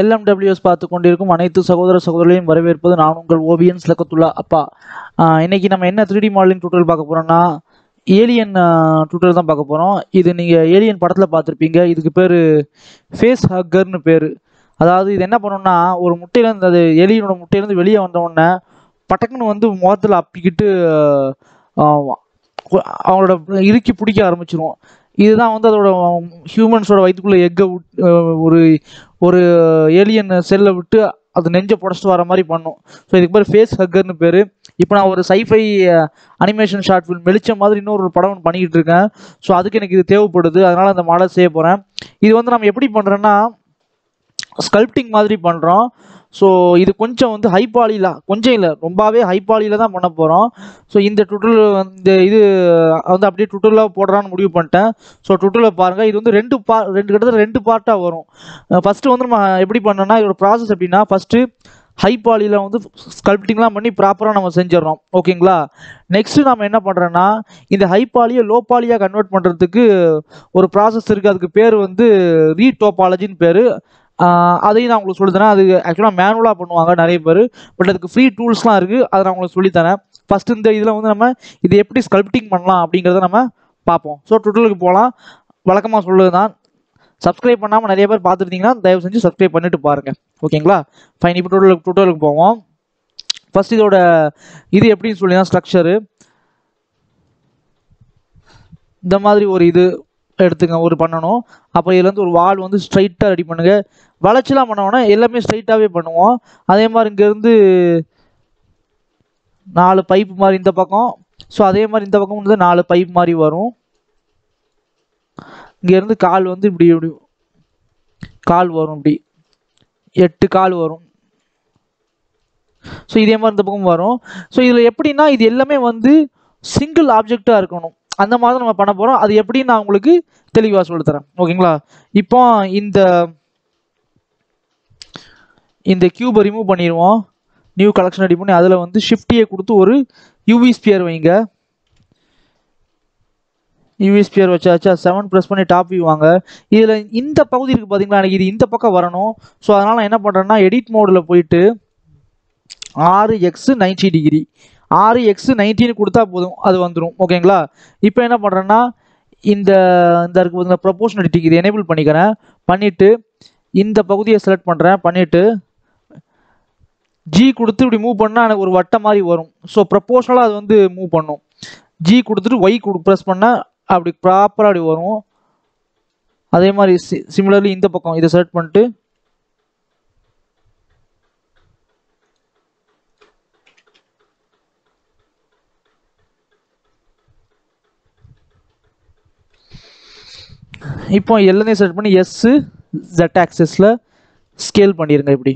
LMWS பார்த்து கொண்டிருக்கும் அனைத்து சகோதர சகோதரிகளையும் வரவேற்பது நான் உங்கள் ஓவியன் சிலக்கத்துல்லா அப்பா. இன்னைக்கு நம்ம என்ன த்ரீ டி மாடலிங் டூட்டல் பார்க்க போகிறோம்னா ஏலியன் டூட்டல் தான் பார்க்க போகிறோம் இது நீங்கள் ஏலியன் படத்தில் பார்த்துருப்பீங்க. இதுக்கு பேர் ஃபேஸ் ஹக்கர்னு பேர். அதாவது இது என்ன பண்ணோம்னா ஒரு முட்டையிலேருந்து அது ஏலியனோட முட்டையிலேருந்து வெளியே வந்தவுடனே பட்டக்குன்னு வந்து முகத்தில் அப்பிக்கிட்டு அவங்களோட இறுக்கி பிடிக்க ஆரம்பிச்சிருவோம் இதுதான் வந்து அதோட ஹியூமன்ஸோட வயிற்றுக்குள்ளே எக்கை ஒரு ஒரு ஏலியன் செல்லை விட்டு அது நெஞ்சை புடச்சிட்டு வர மாதிரி பண்ணும். ஸோ இதுக்கு பேர் ஃபேஸ் ஹக்கர்னு பேர். இப்போ நான் ஒரு சைஃபை அனிமேஷன் ஷார்ட் ஃபிலிம் வெளிச்ச மாதிரி இன்னொரு படம் ஒன்று பண்ணிக்கிட்டு இருக்கேன். ஸோ அதுக்கு எனக்கு இது தேவைப்படுது. அதனால் அந்த மாடல் செய்ய போகிறேன் இது வந்து நம்ம எப்படி பண்ணுறோன்னா ஸ்கல்ப்டிங் மாதிரி பண்ணுறோம் ஸோ இது கொஞ்சம் வந்து ஹை பாலியில் கொஞ்சம் இல்லை. ரொம்பவே ஹை பாலியில் தான் பண்ண போகிறோம் ஸோ இந்த டுட்டல் இந்த இது வந்து அப்படியே டுட்டலில் போடுறான்னு முடிவு பண்ணிட்டேன். ஸோ டுட்டலில் பாருங்கள் இது வந்து ரெண்டு பா ரெண்டு கிட்டத்தட்ட ரெண்டு பார்ட்டாக வரும். ஃபஸ்ட்டு வந்து நம்ம எப்படி பண்ணோம்னா இதோட ப்ராசஸ் எப்படின்னா ஃபஸ்ட்டு ஹை பாலியில் வந்து ஸ்கல்ப்டிங்லாம் பண்ணி ப்ராப்பராக நம்ம செஞ்சிடறோம். ஓகேங்களா? நெக்ஸ்ட்டு நம்ம என்ன பண்ணுறோன்னா இந்த ஹை பாலியை லோ பாலியாக கன்வெர்ட் பண்ணுறதுக்கு ஒரு ப்ராசஸ் இருக்குது அதுக்கு பேர் வந்து ரீடோபாலஜின்னு பேர். அதையும் நான் உங்களுக்கு சொல்லித்தரேன். அது ஆக்சுவலாக மேனுவலாக பண்ணுவாங்க நிறைய பேர். பட் அதுக்கு ஃப்ரீ டூல்ஸ்லாம் இருக்குது அதை நான் உங்களுக்கு சொல்லித்தரேன். ஃபஸ்ட் இந்த இதில் வந்து நம்ம இது எப்படி ஸ்கல்ப்டிங் பண்ணலாம் அப்படிங்கிறத நம்ம பார்ப்போம். ஸோ டுட்டலுக்கு போகலாம். வழக்கமாக சொல்லுது தான் சப்ஸ்கிரைப் பண்ணாமல் நிறைய பேர் பார்த்துருந்தீங்கன்னா தயவு செஞ்சு சப்ஸ்கிரைப் பண்ணிட்டு பாருங்கள் ஓகேங்களா ஃபைன் இப்போ டுட்டலுக்கு டுட்டலுக்கு போவோம். ஃபர்ஸ்ட் இதோட இது எப்படின்னு சொல்லி தான் ஸ்ட்ரக்சரு இந்த மாதிரி ஒரு இது. எடுத்துங்க ஒரு பண்ணணும். அப்போ இதுலேருந்து ஒரு வால் வந்து ஸ்ட்ரைட்டாக ரெடி பண்ணுங்கள் வளைச்சலாம் பண்ணோன்னா எல்லாமே ஸ்ட்ரைட்டாகவே பண்ணுவோம். அதே மாதிரி இங்கேருந்து நாலு பைப் மாதிரி இந்த பக்கம். ஸோ அதே மாதிரி இந்த பக்கம் வந்து நாலு பைப் மாதிரி வரும். இங்கேருந்து கால் வந்து இப்படி இப்படி கால் வரும் இப்படி. எட்டு கால் வரும். ஸோ இதே மாதிரி இந்த பக்கம் வரும். ஸோ இதில் எப்படின்னா இது எல்லாமே வந்து சிங்கிள் ஆப்ஜெக்டாக இருக்கணும். அந்த மாதிரி நம்ம பண்ண போகிறோம் அது எப்படின்னு நான் உங்களுக்கு தெளிவாக சொல்லித்தரேன். ஓகேங்களா? இப்போ இந்த இந்த கியூபை ரிமூவ் பண்ணிடுவோம். நியூ கலெக்ஷன் ரெடி பண்ணி அதில் வந்து ஷிஃப்டியை கொடுத்து ஒரு யூவி ஸ்பியர் வைங்க. யூவி ஸ்பியர் வச்சாச்சா செவன் ப்ரெஸ் பண்ணி டாப் வியூ வாங்க. இதில் இந்த பகுதி இருக்குது பார்த்தீங்களா எனக்கு இது இந்த பக்கம் வரணும். ஸோ அதனால் நான் என்ன பண்ணுறேன்னா எடிட் மோடில் போயிட்டு R X ninety degree R X nineteen கொடுத்தா போதும் அது வந்துடும் ஓகேங்களா? இப்போ என்ன பண்ணுறேன்னா இந்த இந்த இருக்கு இந்த ப்ரொபோஷனலிட்டிக்கு இது எனேபிள் பண்ணிக்கிறேன். பண்ணிவிட்டு இந்த பகுதியை செலக்ட் பண்ணுறேன் பண்ணிவிட்டு ஜி கொடுத்து இப்படி மூவ் பண்ணால் எனக்கு ஒரு வட்டம் மாதிரி வரும். ஸோ ப்ரப்போஷனலாக அது வந்து மூவ் பண்ணும். ஜி கொடுத்துட்டு ஒய் கொடு ப்ரெஸ் பண்ணால் அப்படி ப்ராப்பராக அப்படி வரும். அதே மாதிரி சி சிமிலர்லி இந்த பக்கம் இதை செலக்ட் பண்ணிட்டு இப்போ எல்லாத்தையும் செலக்ட் பண்ணி எஸ்ஸு ஜெட் ஆக்சஸில் ஸ்கேல் பண்ணிடுங்க இப்படி.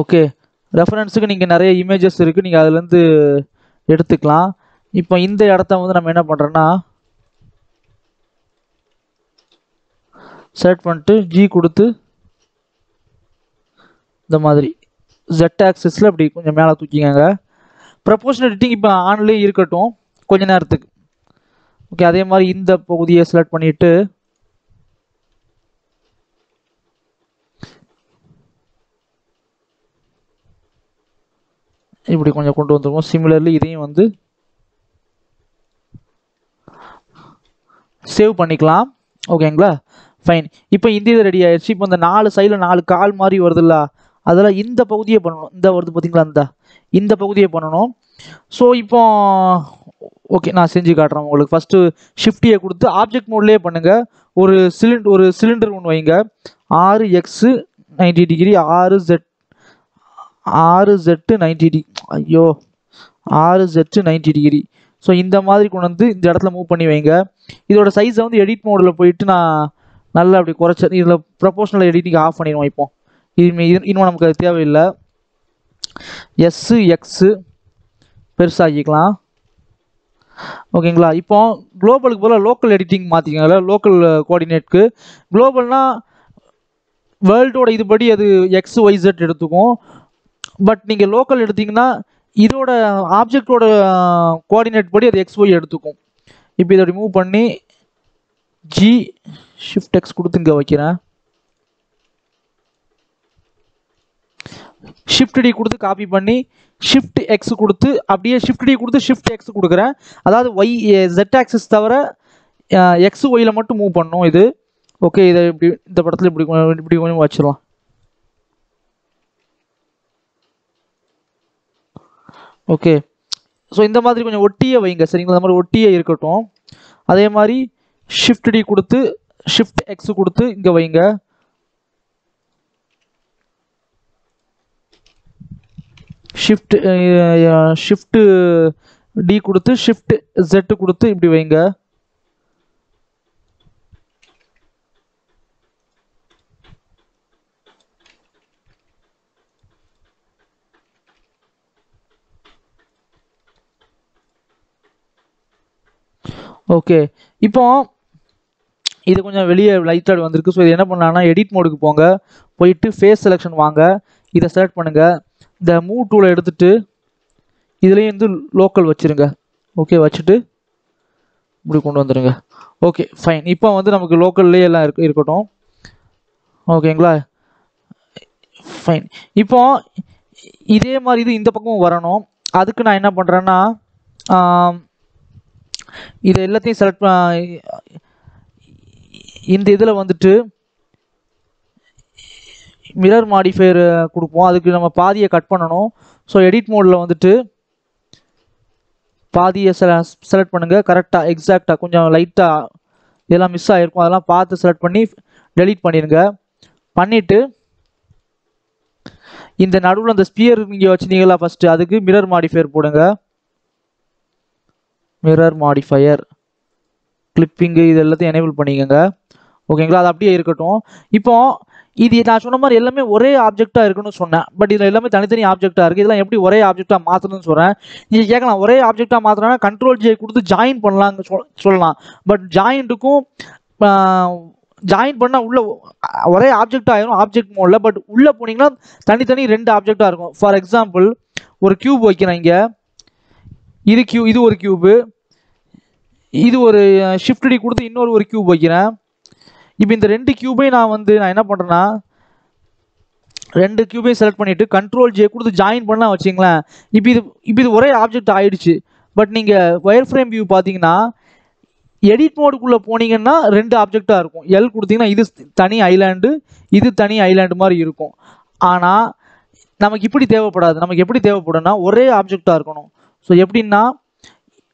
ஓகே ரெஃபரன்ஸுக்கு நீங்கள் நிறைய இமேஜஸ் இருக்குது நீங்கள் அதுலேருந்து எடுத்துக்கலாம். இப்போ இந்த இடத்த வந்து நம்ம என்ன பண்ணுறோன்னா செலக்ட் பண்ணிட்டு ஜி கொடுத்து இந்த மாதிரி ஜெட் ஆக்சஸில் அப்படி கொஞ்சம் மேலே தூக்கிக்கங்க. ப்ரப்போஷன் எடிட்டிங் இப்போ ஆன்லேயே இருக்கட்டும். கொஞ்ச நேரத்துக்கு. ஓகே அதே மாதிரி இந்த பகுதியை செலக்ட் பண்ணிட்டு இப்படி கொஞ்சம் கொண்டு வந்துருவோம். சிமிலர்லி இதையும் வந்து சேவ் பண்ணிக்கலாம். ஓகேங்களா ஃபைன் இப்போ இந்த இது ரெடி ஆயிடுச்சு. இப்போ இந்த நாலு சைடில் நாலு கால் மாதிரி வருதுல்ல? அதெல்லாம் இந்த பகுதியை பண்ணணும். இந்த வருது பார்த்தீங்களா இந்த. இந்த பகுதியை பண்ணணும். ஸோ இப்போ ஓகே நான் செஞ்சு காட்டுறேன் உங்களுக்கு. ஃபஸ்ட்டு ஷிஃப்டியை கொடுத்து ஆப்ஜெக்ட் மோட்லேயே பண்ணுங்கள் ஒரு சிலிண்ட் ஒரு சிலிண்டர் ஒன்று வைங்க. ஆறு எக்ஸு நைன்டி டிகிரி ஆறு ஜெட் ஆறு ஜெட்டு நைன்டி டி ஐயோ ஆறு ஜெட்டு நைன்டி டிகிரி ஸோ இந்த மாதிரி கொண்டு வந்து இந்த இடத்துல மூவ் பண்ணி வைங்க. இதோட சைஸை வந்து எடிட் மோடில் போயிட்டு நான் நல்லா அப்படி குறைச்ச இதில் ப்ரொபோஷனல் எடிட்டிங் ஆஃப் பண்ணிடுவோம் இப்போ. இது இன்னும் நமக்கு அது தேவையில்லை. எஸ்ஸு எக்ஸு பெருசாகிக்கலாம் ஓகேங்களா? இப்போ குளோபலுக்கு போல் லோக்கல் எடிட்டிங் மாற்றிக்கங்களா லோக்கல் கோஆர்டினேட்க்கு குளோபல்னால் வேர்ல்டோட இதுபடி அது எக்ஸ் ஒய்செட் எடுத்துக்கும். பட் நீங்கள் லோக்கல் எடுத்திங்கன்னா இதோட ஆப்ஜெக்டோட கோஆர்டினேட் uh, படி அது எக்ஸ் ஒய் எடுத்துக்கும். இப்போ இதை ரிமூவ் பண்ணி ஜி ஷிஃப்ட் எக்ஸ் கொடுத்து இங்கே வைக்கிறேன். ஷிஃப்ட் டி கொடுத்து காப்பி பண்ணி ஷிஃப்ட் எக்ஸ் கொடுத்து அப்படியே ஷிஃப்ட் டி கொடுத்து ஷிஃப்ட் எக்ஸ் கொடுக்குறேன் அதாவது ஒய் ஜெட் ஆக்சிஸ் தவிர எக்ஸ் ஒயில் மட்டும் மூவ் பண்ணும் இது. ஓகே இதை இப்படி இந்த படத்தில் இப்படி இப்படி கொஞ்சம் வச்சிடலாம். ஓகே ஸோ இந்த மாதிரி கொஞ்சம் ஒட்டியே வைங்க. சரிங்களா? இந்த மாதிரி ஒட்டியே இருக்கட்டும். அதே மாதிரி ஷிஃப்ட் டி கொடுத்து ஷிஃப்ட் எக்ஸ் கொடுத்து இங்கே வைங்க. ஷிஃப்ட் ஷிஃப்ட் டி கொடுத்து ஷிஃப்ட் ஜெட் கொடுத்து இப்படி வைங்க. ஓகே இப்போ இது கொஞ்சம் வெளியே லைட் ஆட் வந்திருக்கு. ஸோ இது என்ன பண்ணலான்னா எடிட் மோடுக்கு போங்க. போயிட்டு ஃபேஸ் செலெக்ஷன் வாங்க. இதை செலக்ட் பண்ணுங்கள் இந்த மூவ் டூலை எடுத்துகிட்டு இதுலேயும் வந்து லோக்கல் வச்சுருங்க. ஓகே வச்சுட்டு இப்படி கொண்டு வந்துடுங்க ஓகே ஃபைன் இப்போ வந்து நமக்கு லோக்கல்லே எல்லாம் இருக்கு இருக்கட்டும். ஓகேங்களா ஃபைன் இப்போ இதே மாதிரி இது இந்த பக்கமும் வரணும். அதுக்கு நான் என்ன பண்ணுறேன்னா இது எல்லாத்தையும் செலக்ட் இந்த இதில் வந்துட்டு மிரர் மாடிஃபையர் கொடுப்போம். அதுக்கு நம்ம பாதியை கட் பண்ணணும். ஸோ எடிட் மோடில் வந்துட்டு பாதியை செல செலக்ட் பண்ணுங்கள் கரெக்டாக எக்ஸாக்டாக கொஞ்சம் லைட்டாக இதெல்லாம் மிஸ் ஆகிருக்கும் அதெல்லாம் பார்த்து செலக்ட் பண்ணி டெலீட் பண்ணிடுங்க பண்ணிவிட்டு இந்த நடுவில் அந்த ஸ்பியர் நீங்கள் வச்சுருந்தீங்களா ஃபஸ்ட்டு அதுக்கு மிரர் மாடிஃபையர் போடுங்க. மிரர் மாடிஃபையர் கிளிப்பிங்கு இது எல்லாத்தையும் எனேபிள் பண்ணிக்கோங்க. ஓகேங்களா அது அப்படியே இருக்கட்டும். இப்போ இது நான் சொன்ன மாதிரி எல்லாமே ஒரே ஆப்ஜெக்டாக இருக்குன்னு சொன்னேன். பட் இதில் எல்லாமே தனித்தனி ஆப்ஜெக்டாக இருக்குது இதெல்லாம் எப்படி ஒரே ஆப்ஜெக்டாக மாற்றணும்னு சொல்கிறேன் நீங்கள் கேட்கலாம் ஒரே ஆப்ஜெக்டாக மாற்றினா கண்ட்ரோல் ஜே கொடுத்து ஜாயின் பண்ணலாம்னு சொல் சொல்லலாம். பட் ஜாயிண்ட்டுக்கும் ஜாயின் பண்ணால் உள்ள ஒரே ஆப்ஜெக்ட் ஆயிரும் ஆப்ஜெக்ட் மோடில். பட் உள்ளே போனீங்கன்னா தனித்தனி ரெண்டு ஆப்ஜெக்டாக இருக்கும். ஃபார் எக்ஸாம்பிள் ஒரு கியூப் வைக்கிறேன் இங்கே. இது கியூ இது ஒரு கியூபு இது ஒரு ஷிஃப்ட் டி கொடுத்து இன்னொரு ஒரு கியூப் வைக்கிறேன். இப்போ இந்த ரெண்டு கியூபையும் நான் வந்து நான் என்ன பண்ணுறேன்னா ரெண்டு கியூபையும் செலக்ட் பண்ணிவிட்டு கண்ட்ரோல் ஜே கொடுத்து ஜாயின் பண்ணலாம் வச்சிங்களேன் இப்போ இது இப்போ இது ஒரே ஆப்ஜெக்ட் ஆகிடுச்சு பட் நீங்கள் ஒயர் ஃப்ரேம் வியூ பார்த்தீங்கன்னா எடிட் மோடுக்குள்ளே போனீங்கன்னா ரெண்டு ஆப்ஜெக்டாக இருக்கும். எல் கொடுத்தீங்கன்னா இது தனி ஐலாண்டு இது தனி ஐலாண்டு மாதிரி இருக்கும். ஆனால் நமக்கு இப்படி தேவைப்படாது. நமக்கு எப்படி தேவைப்படும்னா ஒரே ஆப்ஜெக்டாக இருக்கணும். ஸோ எப்படின்னா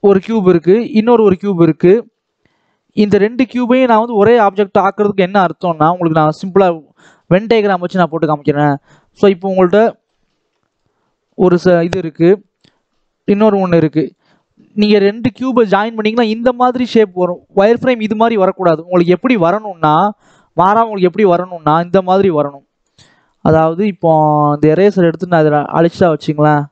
ஒரு கியூப் இருக்குது இன்னொரு ஒரு கியூப் இருக்குது இந்த ரெண்டு கியூபையும் நான் வந்து ஒரே ஆப்ஜெக்ட் ஆக்குறதுக்கு என்ன அர்த்தம்னா உங்களுக்கு நான் சிம்பிளாக வென்டைகிராம் வச்சு நான் போட்டு காமிக்கிறேன். ஸோ இப்போ உங்கள்கிட்ட ஒரு ச இது இருக்குது இன்னொரு ஒன்று இருக்குது நீங்கள் ரெண்டு கியூபை ஜாயின் பண்ணிங்கன்னா இந்த மாதிரி ஷேப் வரும். ஒயர் ஃப்ரேம் இது மாதிரி வரக்கூடாது. உங்களுக்கு எப்படி வரணும்னா மாறாம உங்களுக்கு எப்படி வரணும்னா இந்த மாதிரி வரணும். அதாவது இப்போ இந்த எரேசர் எடுத்து நான் இதில் அழிச்சா வச்சுங்களேன்.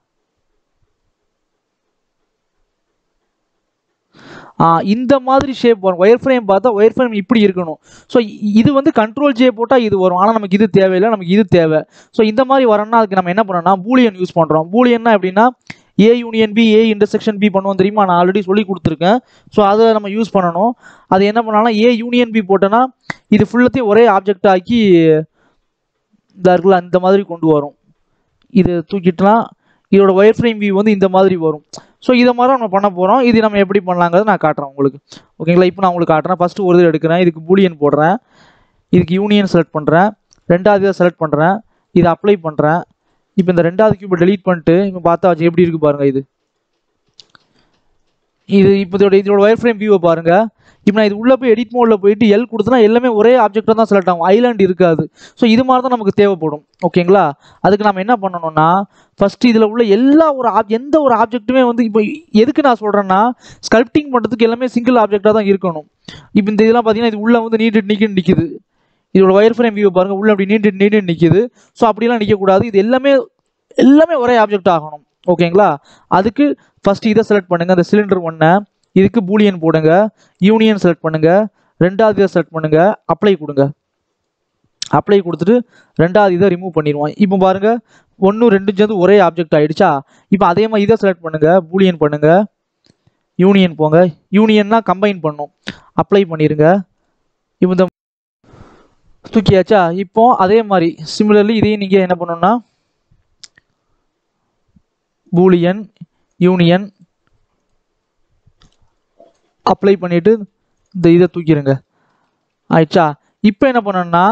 இந்த மாதிரி ஷேப் வரும். ஒயர் ஃப்ரேம் பார்த்தா ஒயர் ஃப்ரேம் இப்படி இருக்கணும். ஸோ இது வந்து கண்ட்ரோல் ஜே போட்டால் இது வரும். ஆனால் நமக்கு இது தேவையில்லை. நமக்கு இது தேவை. ஸோ இந்த மாதிரி வரணும்னா அதுக்கு நம்ம என்ன பண்ணோம்னா பூலியன் யூஸ் பண்ணுறோம் பூலியன்னா எப்படின்னா A union B A intersection B பண்ணுவோம் தெரியுமா? நான் ஆல்ரெடி சொல்லி கொடுத்துருக்கேன். ஸோ அதை நம்ம யூஸ் பண்ணணும். அது என்ன பண்ணாலும் ஏ யூனியன் பி போட்டோன்னா இது ஃபுல்லத்தையும் ஒரே ஆப்ஜெக்ட் ஆக்கி இந்த இருக்குல்ல இந்த மாதிரி கொண்டு வரும். இது தூக்கிட்டுனா இதோட ஒயர் ஃப்ரேம் வியூ வந்து இந்த மாதிரி வரும். ஸோ இதை மாதிரி நம்ம பண்ண போகிறோம் இது நம்ம எப்படி பண்ணலாங்கிறத நான் காட்டுறேன் உங்களுக்கு. ஓகேங்களா இப்போ நான் உங்களுக்கு காட்டுறேன். ஃபஸ்ட்டு ஒரு இது எடுக்கிறேன். இதுக்கு பூலியன் போடுறேன். இதுக்கு யூனியன் செலக்ட் பண்ணுறேன் ரெண்டாவது இதை செலக்ட் பண்ணுறேன் இதை அப்ளை பண்ணுறேன் இப்போ இந்த ரெண்டாவது கியூபை டெலீட் பண்ணிட்டு இப்போ பார்த்தா வச்சு எப்படி இருக்கு பாருங்கள் இது. இது இப்போ இதோட இதோட ஒயர் ஃப்ரேம் வியூவை பாருங்கள் இப்போ நான் இது உள்ளே போய் எடிட் மோடில் போயிட்டு எல் கொடுத்தனா எல்லாமே ஒரே ஆப்ஜெக்டாக தான் செலக்ட் ஆகும். ஐலாண்ட் இருக்காது. ஸோ இது மாதிரி தான் நமக்கு தேவைப்படும். ஓகேங்களா அதுக்கு நம்ம என்ன பண்ணணும்னா ஃபஸ்ட்டு இதில் உள்ள எல்லா ஒரு ஆப் எந்த ஒரு ஆப்ஜெக்ட்டுமே வந்து இப்போ எதுக்கு நான் சொல்கிறேன்னா ஸ்கல்ப்டிங் பண்ணுறதுக்கு எல்லாமே சிங்கிள் ஆப்ஜெக்டாக தான் இருக்கணும். இப்போ இந்த இதெல்லாம் பார்த்தீங்கன்னா இது உள்ளே வந்து நீட்டு நிற்கிட்டு நிற்கிது இதோட ஒயர் ஃப்ரேம் வியூ பாருங்கள் உள்ளே அப்படி நீட்டு நீட்டு நிற்கிது ஸோ அப்படிலாம் நிற்கக்கூடாது இது எல்லாமே எல்லாமே ஒரே ஆப்ஜெக்ட் ஆகணும். ஓகேங்களா அதுக்கு ஃபஸ்ட்டு இதை செலக்ட் பண்ணுங்கள் அந்த சிலிண்டர் ஒன்றை இதுக்கு பூலியன் போடுங்க யூனியன் செலக்ட் பண்ணுங்க ரெண்டாவது இதை செலக்ட் பண்ணுங்க அப்ளை கொடுங்க. அப்ளை கொடுத்துட்டு ரெண்டாவது இதை ரிமூவ் பண்ணிடுவோம் இப்போ பாருங்க ஒன்று ரெண்டு சேர்ந்து ஒரே ஆப்ஜெக்ட் ஆயிடுச்சா? இப்போ அதே மாதிரி இதை செலக்ட் பண்ணுங்க பூலியன் பண்ணுங்க யூனியன் போங்க. யூனியன்னா கம்பைன் பண்ணும். அப்ளை பண்ணிடுங்க இப்போ இந்த தூக்கியாச்சா? இப்போ அதே மாதிரி சிமிலர்லி இதையும் நீங்கள் என்ன பண்ணணும்னா பூலியன் யூனியன் அப்ளை பண்ணிவிட்டு இந்த இதை தூக்கிடுங்க ஆயிடுச்சா? இப்போ என்ன பண்ணணும்னா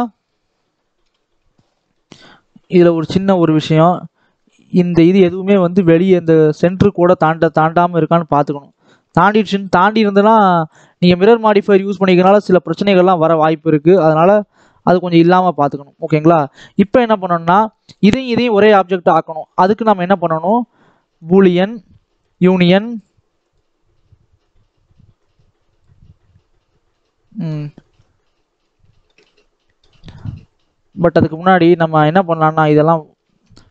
இதில் ஒரு சின்ன ஒரு விஷயம். இந்த இது எதுவுமே வந்து வெளியே இந்த சென்ட்ரு கூட தாண்ட தாண்டாமல் இருக்கான்னு பார்த்துக்கணும். தாண்டிடுச்சுன்னு தாண்டி இருந்ததுன்னா நீங்கள் மிரர் மாடிஃபையர் யூஸ் பண்ணிக்கிறனால சில பிரச்சனைகள்லாம் வர வாய்ப்பு இருக்குது அதனால் அது கொஞ்சம் இல்லாமல் பார்த்துக்கணும். ஓகேங்களா இப்போ என்ன பண்ணணும்னா இதையும் இதையும் ஒரே ஆப்ஜெக்ட் ஆக்கணும். அதுக்கு நம்ம என்ன பண்ணணும்? பூலியன் யூனியன் பட் அதுக்கு முன்னாடி நம்ம என்ன பண்ணலாம்னா இதெல்லாம்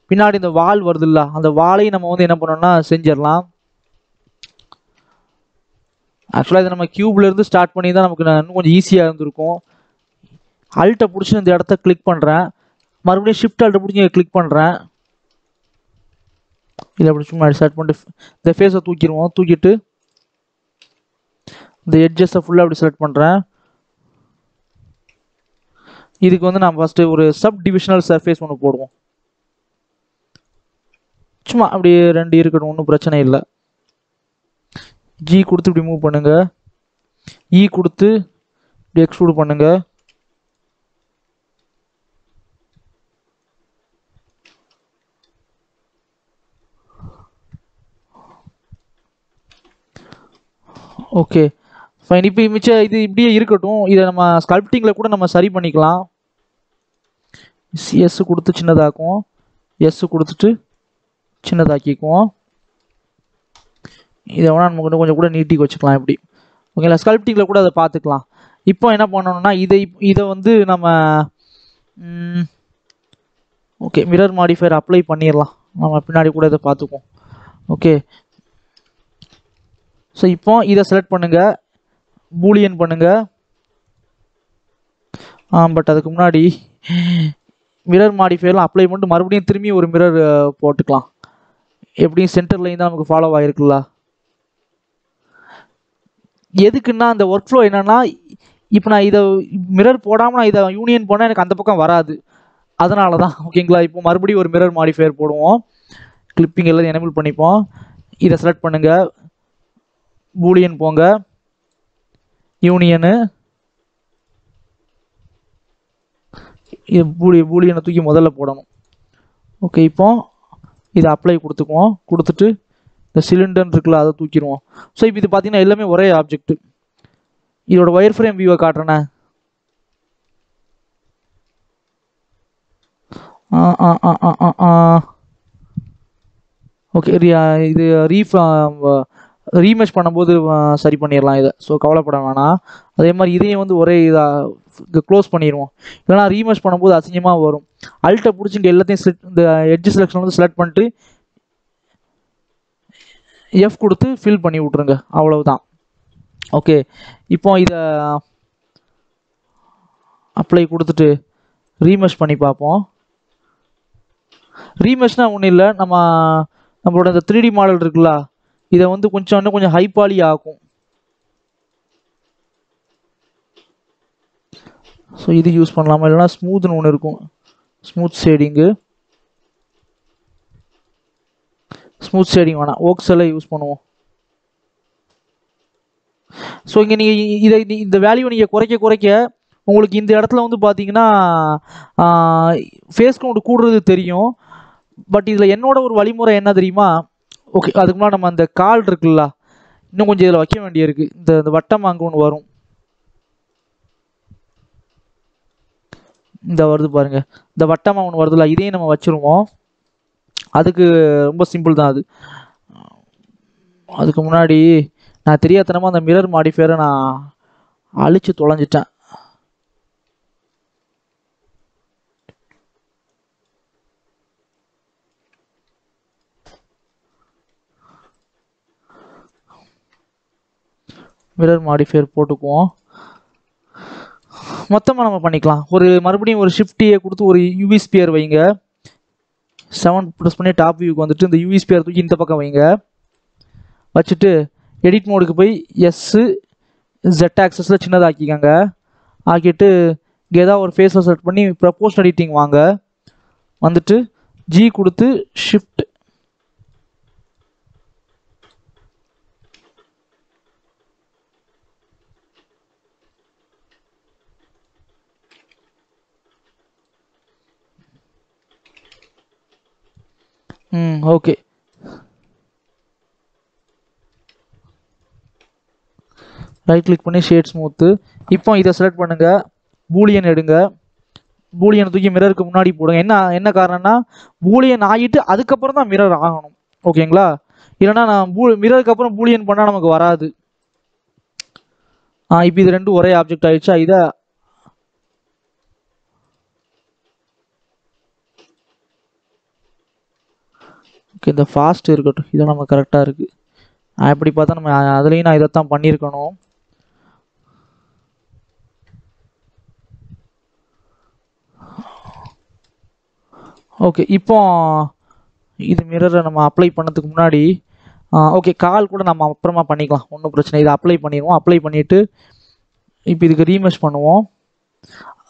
பின்னாடி இந்த வால் வருதுல்ல அந்த வாலையும் நம்ம வந்து என்ன பண்ணோம்னா செஞ்சிடலாம். ஆக்சுவலாக இதை நம்ம கியூப்லேருந்து ஸ்டார்ட் பண்ணி தான் நமக்கு இன்னும் கொஞ்சம் ஈஸியாக இருந்திருக்கும். அல்ட்டை பிடிச்சி இந்த இடத்த கிளிக் பண்ணுறேன் மறுபடியும் ஷிஃப்ட் அல்ட்டை பிடிச்சி கிளிக் பண்ணுறேன் இதை அப்படி சும்மா ஸ்டார்ட் பண்ணிட்டு இந்த ஃபேஸை தூக்கிடுவோம். தூக்கிட்டு இந்த எட்ஜஸை ஃபுல்லாக அப்படி செலக்ட் பண்ணுறேன் இதுக்கு வந்து நான் ஃபஸ்ட்டு ஒரு சப் டிவிஷனல் சர்ஃபேஸ் ஒன்று போடுவோம். சும்மா அப்படி ரெண்டு இருக்கட்டும் ஒன்றும் பிரச்சனை இல்லை. ஜி கொடுத்து இப்படி மூவ் பண்ணுங்க. இ கொடுத்து இப்படி எக்ஸ்க்ளூட் பண்ணுங்க. ஓகே ஃபைன் இப்போ மிச்சம் இது இப்படியே இருக்கட்டும். இதை நம்ம ஸ்கல்ப்டிங்கில் கூட நம்ம சரி பண்ணிக்கலாம். எஸ் கொடுத்து சின்னதாக்குவோம். எஸ் கொடுத்துட்டு சின்னதாக்கிக்குவோம். இதை வேணால் நம்ம கொஞ்சம் கொஞ்சம் கூட நீட்டிக்கு வச்சுக்கலாம் இப்படி. ஓகேங்களா ஸ்கல்ப்டிங்கில் கூட அதை பார்த்துக்கலாம். இப்போ என்ன பண்ணணும்னா இதை இதை வந்து நம்ம ஓகே மிரர் மாடிஃபையர் அப்ளை பண்ணிடலாம். நம்ம பின்னாடி கூட இதை பார்த்துக்குவோம். ஓகே ஸோ இப்போ இதை செலக்ட் பண்ணுங்கள் பூலியன் பண்ணுங்க. ஆ பட் அதுக்கு முன்னாடி மிரர் மாடிஃபைலாம் அப்ளை பண்ணிட்டு மறுபடியும் திரும்பி ஒரு மிரர் போட்டுக்கலாம். எப்படியும் சென்டர் லைன் தான் நமக்கு ஃபாலோ ஆகிருக்குல்ல எதுக்குன்னா அந்த ஒர்க் ஃப்ளோ என்னென்னா இப்போ நான் இதை மிரர் போடாமல் நான் இதை யூனியன் போனால் எனக்கு அந்த பக்கம் வராது. அதனால தான் ஓகேங்களா இப்போ மறுபடியும் ஒரு மிரர் மாடிஃபையர் போடுவோம். கிளிப்பிங் எல்லாம் எனபிள் பண்ணிப்போம். இதை செலக்ட் பண்ணுங்கள் பூலியன் போங்க. யூனியனு இது பூலி பூலியனை தூக்கி முதல்ல போடணும் ஓகே இப்போ இதை அப்ளை கொடுத்துக்குவோம் கொடுத்துட்டு இந்த சிலிண்டர் இருக்குல்ல அதை தூக்கிடுவோம் ஸோ இப்போ இது பார்த்தீங்கன்னா எல்லாமே ஒரே ஆப்ஜெக்ட் இதோட ஒயர் ஃப்ரேம் வியூவை காட்டுறேனே ஆ ஆ ஆ ஆ ஆ ஆ ஓகே இது ரீஃப் ரீமேஷ் பண்ணும்போது சரி பண்ணிடலாம் இதை. ஸோ கவலைப்பட வேணாம். அதே மாதிரி இதையும் வந்து ஒரே இதாக க்ளோஸ் பண்ணிடுவோம். இல்லைனா ரீமேஷ் பண்ணும்போது அசிங்கமாக வரும். அல்ட்டை பிடிச்சிட்டு எல்லாத்தையும் செட் இந்த எட்ஜ் செலெக்ஷன் வந்து செலக்ட் பண்ணிட்டு எஃப் கொடுத்து ஃபில் பண்ணி விட்ருங்க அவ்வளவுதான். ஓகே இப்போ இதை அப்ளை கொடுத்துட்டு ரீமெஷ் பண்ணி பார்ப்போம். ரீமேஷ்னால் ஒன்றும் இல்லை. நம்ம நம்மளோட இந்த த்ரீ டி மாடல் இருக்குல்ல இதை வந்து கொஞ்சம் இன்னும் கொஞ்சம் ஹைப்பாலி ஆகும். ஸோ இது யூஸ் பண்ணலாமா? இல்லைனா ஸ்மூத்னு ஒன்று இருக்கும். ஸ்மூத் ஷேடிங்கு ஸ்மூத் ஷேடிங் வேணாம். ஓக்ஸ் எல்லாம் யூஸ் பண்ணுவோம். ஸோ இங்கே நீங்கள் இதை நீ- இந்த வேல்யூ நீங்கள் குறைக்க குறைக்க உங்களுக்கு இந்த இடத்துல வந்து பார்த்தீங்கன்னா ஃபேஸ் கவுண்ட் கூடுறது தெரியும். பட் இதில் என்னோட ஒரு வழிமுறை என்ன தெரியுமா? ஓகே அதுக்கு முன்னாடி நம்ம அந்த கால் இருக்குல்ல இன்னும் கொஞ்சம் இதில் வைக்க வேண்டியிருக்கு. இந்த இந்த வட்டம் அங்கே ஒன்று வரும். இந்த வருது பாருங்கள் இந்த வட்டமாக ஒன்று வருதுல்ல இதையும் நம்ம வச்சுருவோம். அதுக்கு ரொம்ப சிம்பிள் தான் அது. அதுக்கு முன்னாடி நான் தெரியாதனமாக அந்த மிரர் மாடிஃபையரை நான் அழித்து தொலைஞ்சிட்டேன். மிரர் மாடிஃபையர் போட்டுக்குவோம். மொத்தமாக நம்ம பண்ணிக்கலாம். ஒரு மறுபடியும் ஒரு ஷிஃப்டியை கொடுத்து ஒரு யூவி ஸ்பியர் வைங்க. செவன் ப்ரெஸ் பண்ணி டாப் வியூக்கு வந்துட்டு இந்த யூவி ஸ்பியர் தூக்கி இந்த பக்கம் வைங்க. வச்சுட்டு எடிட் மோடுக்கு போய் எஸ்ஸு ஜெட் ஆக்சஸில் சின்னதாக்கிக்கங்க. ஆக்கிட்டு இங்கே ஏதாவது ஒரு ஃபேஸில் செலக்ட் பண்ணி ப்ரப்போஸ் எடிட்டிங் வாங்க. வந்துட்டு ஜி கொடுத்து ஷிஃப்ட் ம். ஓகே. ரைட் கிளிக் பண்ணி ஷேட் ஸ்மூத்து இப்போ இதை செலக்ட் பண்ணுங்கள் பூலியன் எடுங்க. பூலியன் தூக்கி மிரருக்கு முன்னாடி போடுங்க. என்ன என்ன காரணம்னா பூலியன் ஆகிட்டு அதுக்கப்புறம் தான் மிரர் ஆகணும். ஓகேங்களா? இல்லைன்னா நான் பூ மிரருக்கு அப்புறம் பூலியன் பண்ணால் நமக்கு வராது. ஆ இப்போ இது ரெண்டும் ஒரே ஆப்ஜெக்ட் ஆயிடுச்சா? இதை ஓகே இந்த ஃபாஸ்ட் இருக்கட்டும். இதை நம்ம கரெக்டாக இருக்குது அப்படி பார்த்தா நம்ம அதுலேயும் நான் இதைத்தான் பண்ணியிருக்கணும். ஓகே இப்போ இது மிரரை நம்ம அப்ளை பண்ணதுக்கு முன்னாடி ஓகே கால் கூட நம்ம அப்புறமா பண்ணிக்கலாம். ஒன்றும் பிரச்சனை இதை அப்ளை பண்ணிடுவோம். அப்ளை பண்ணிவிட்டு இப்போ இதுக்கு ரீமெஷ் பண்ணுவோம்.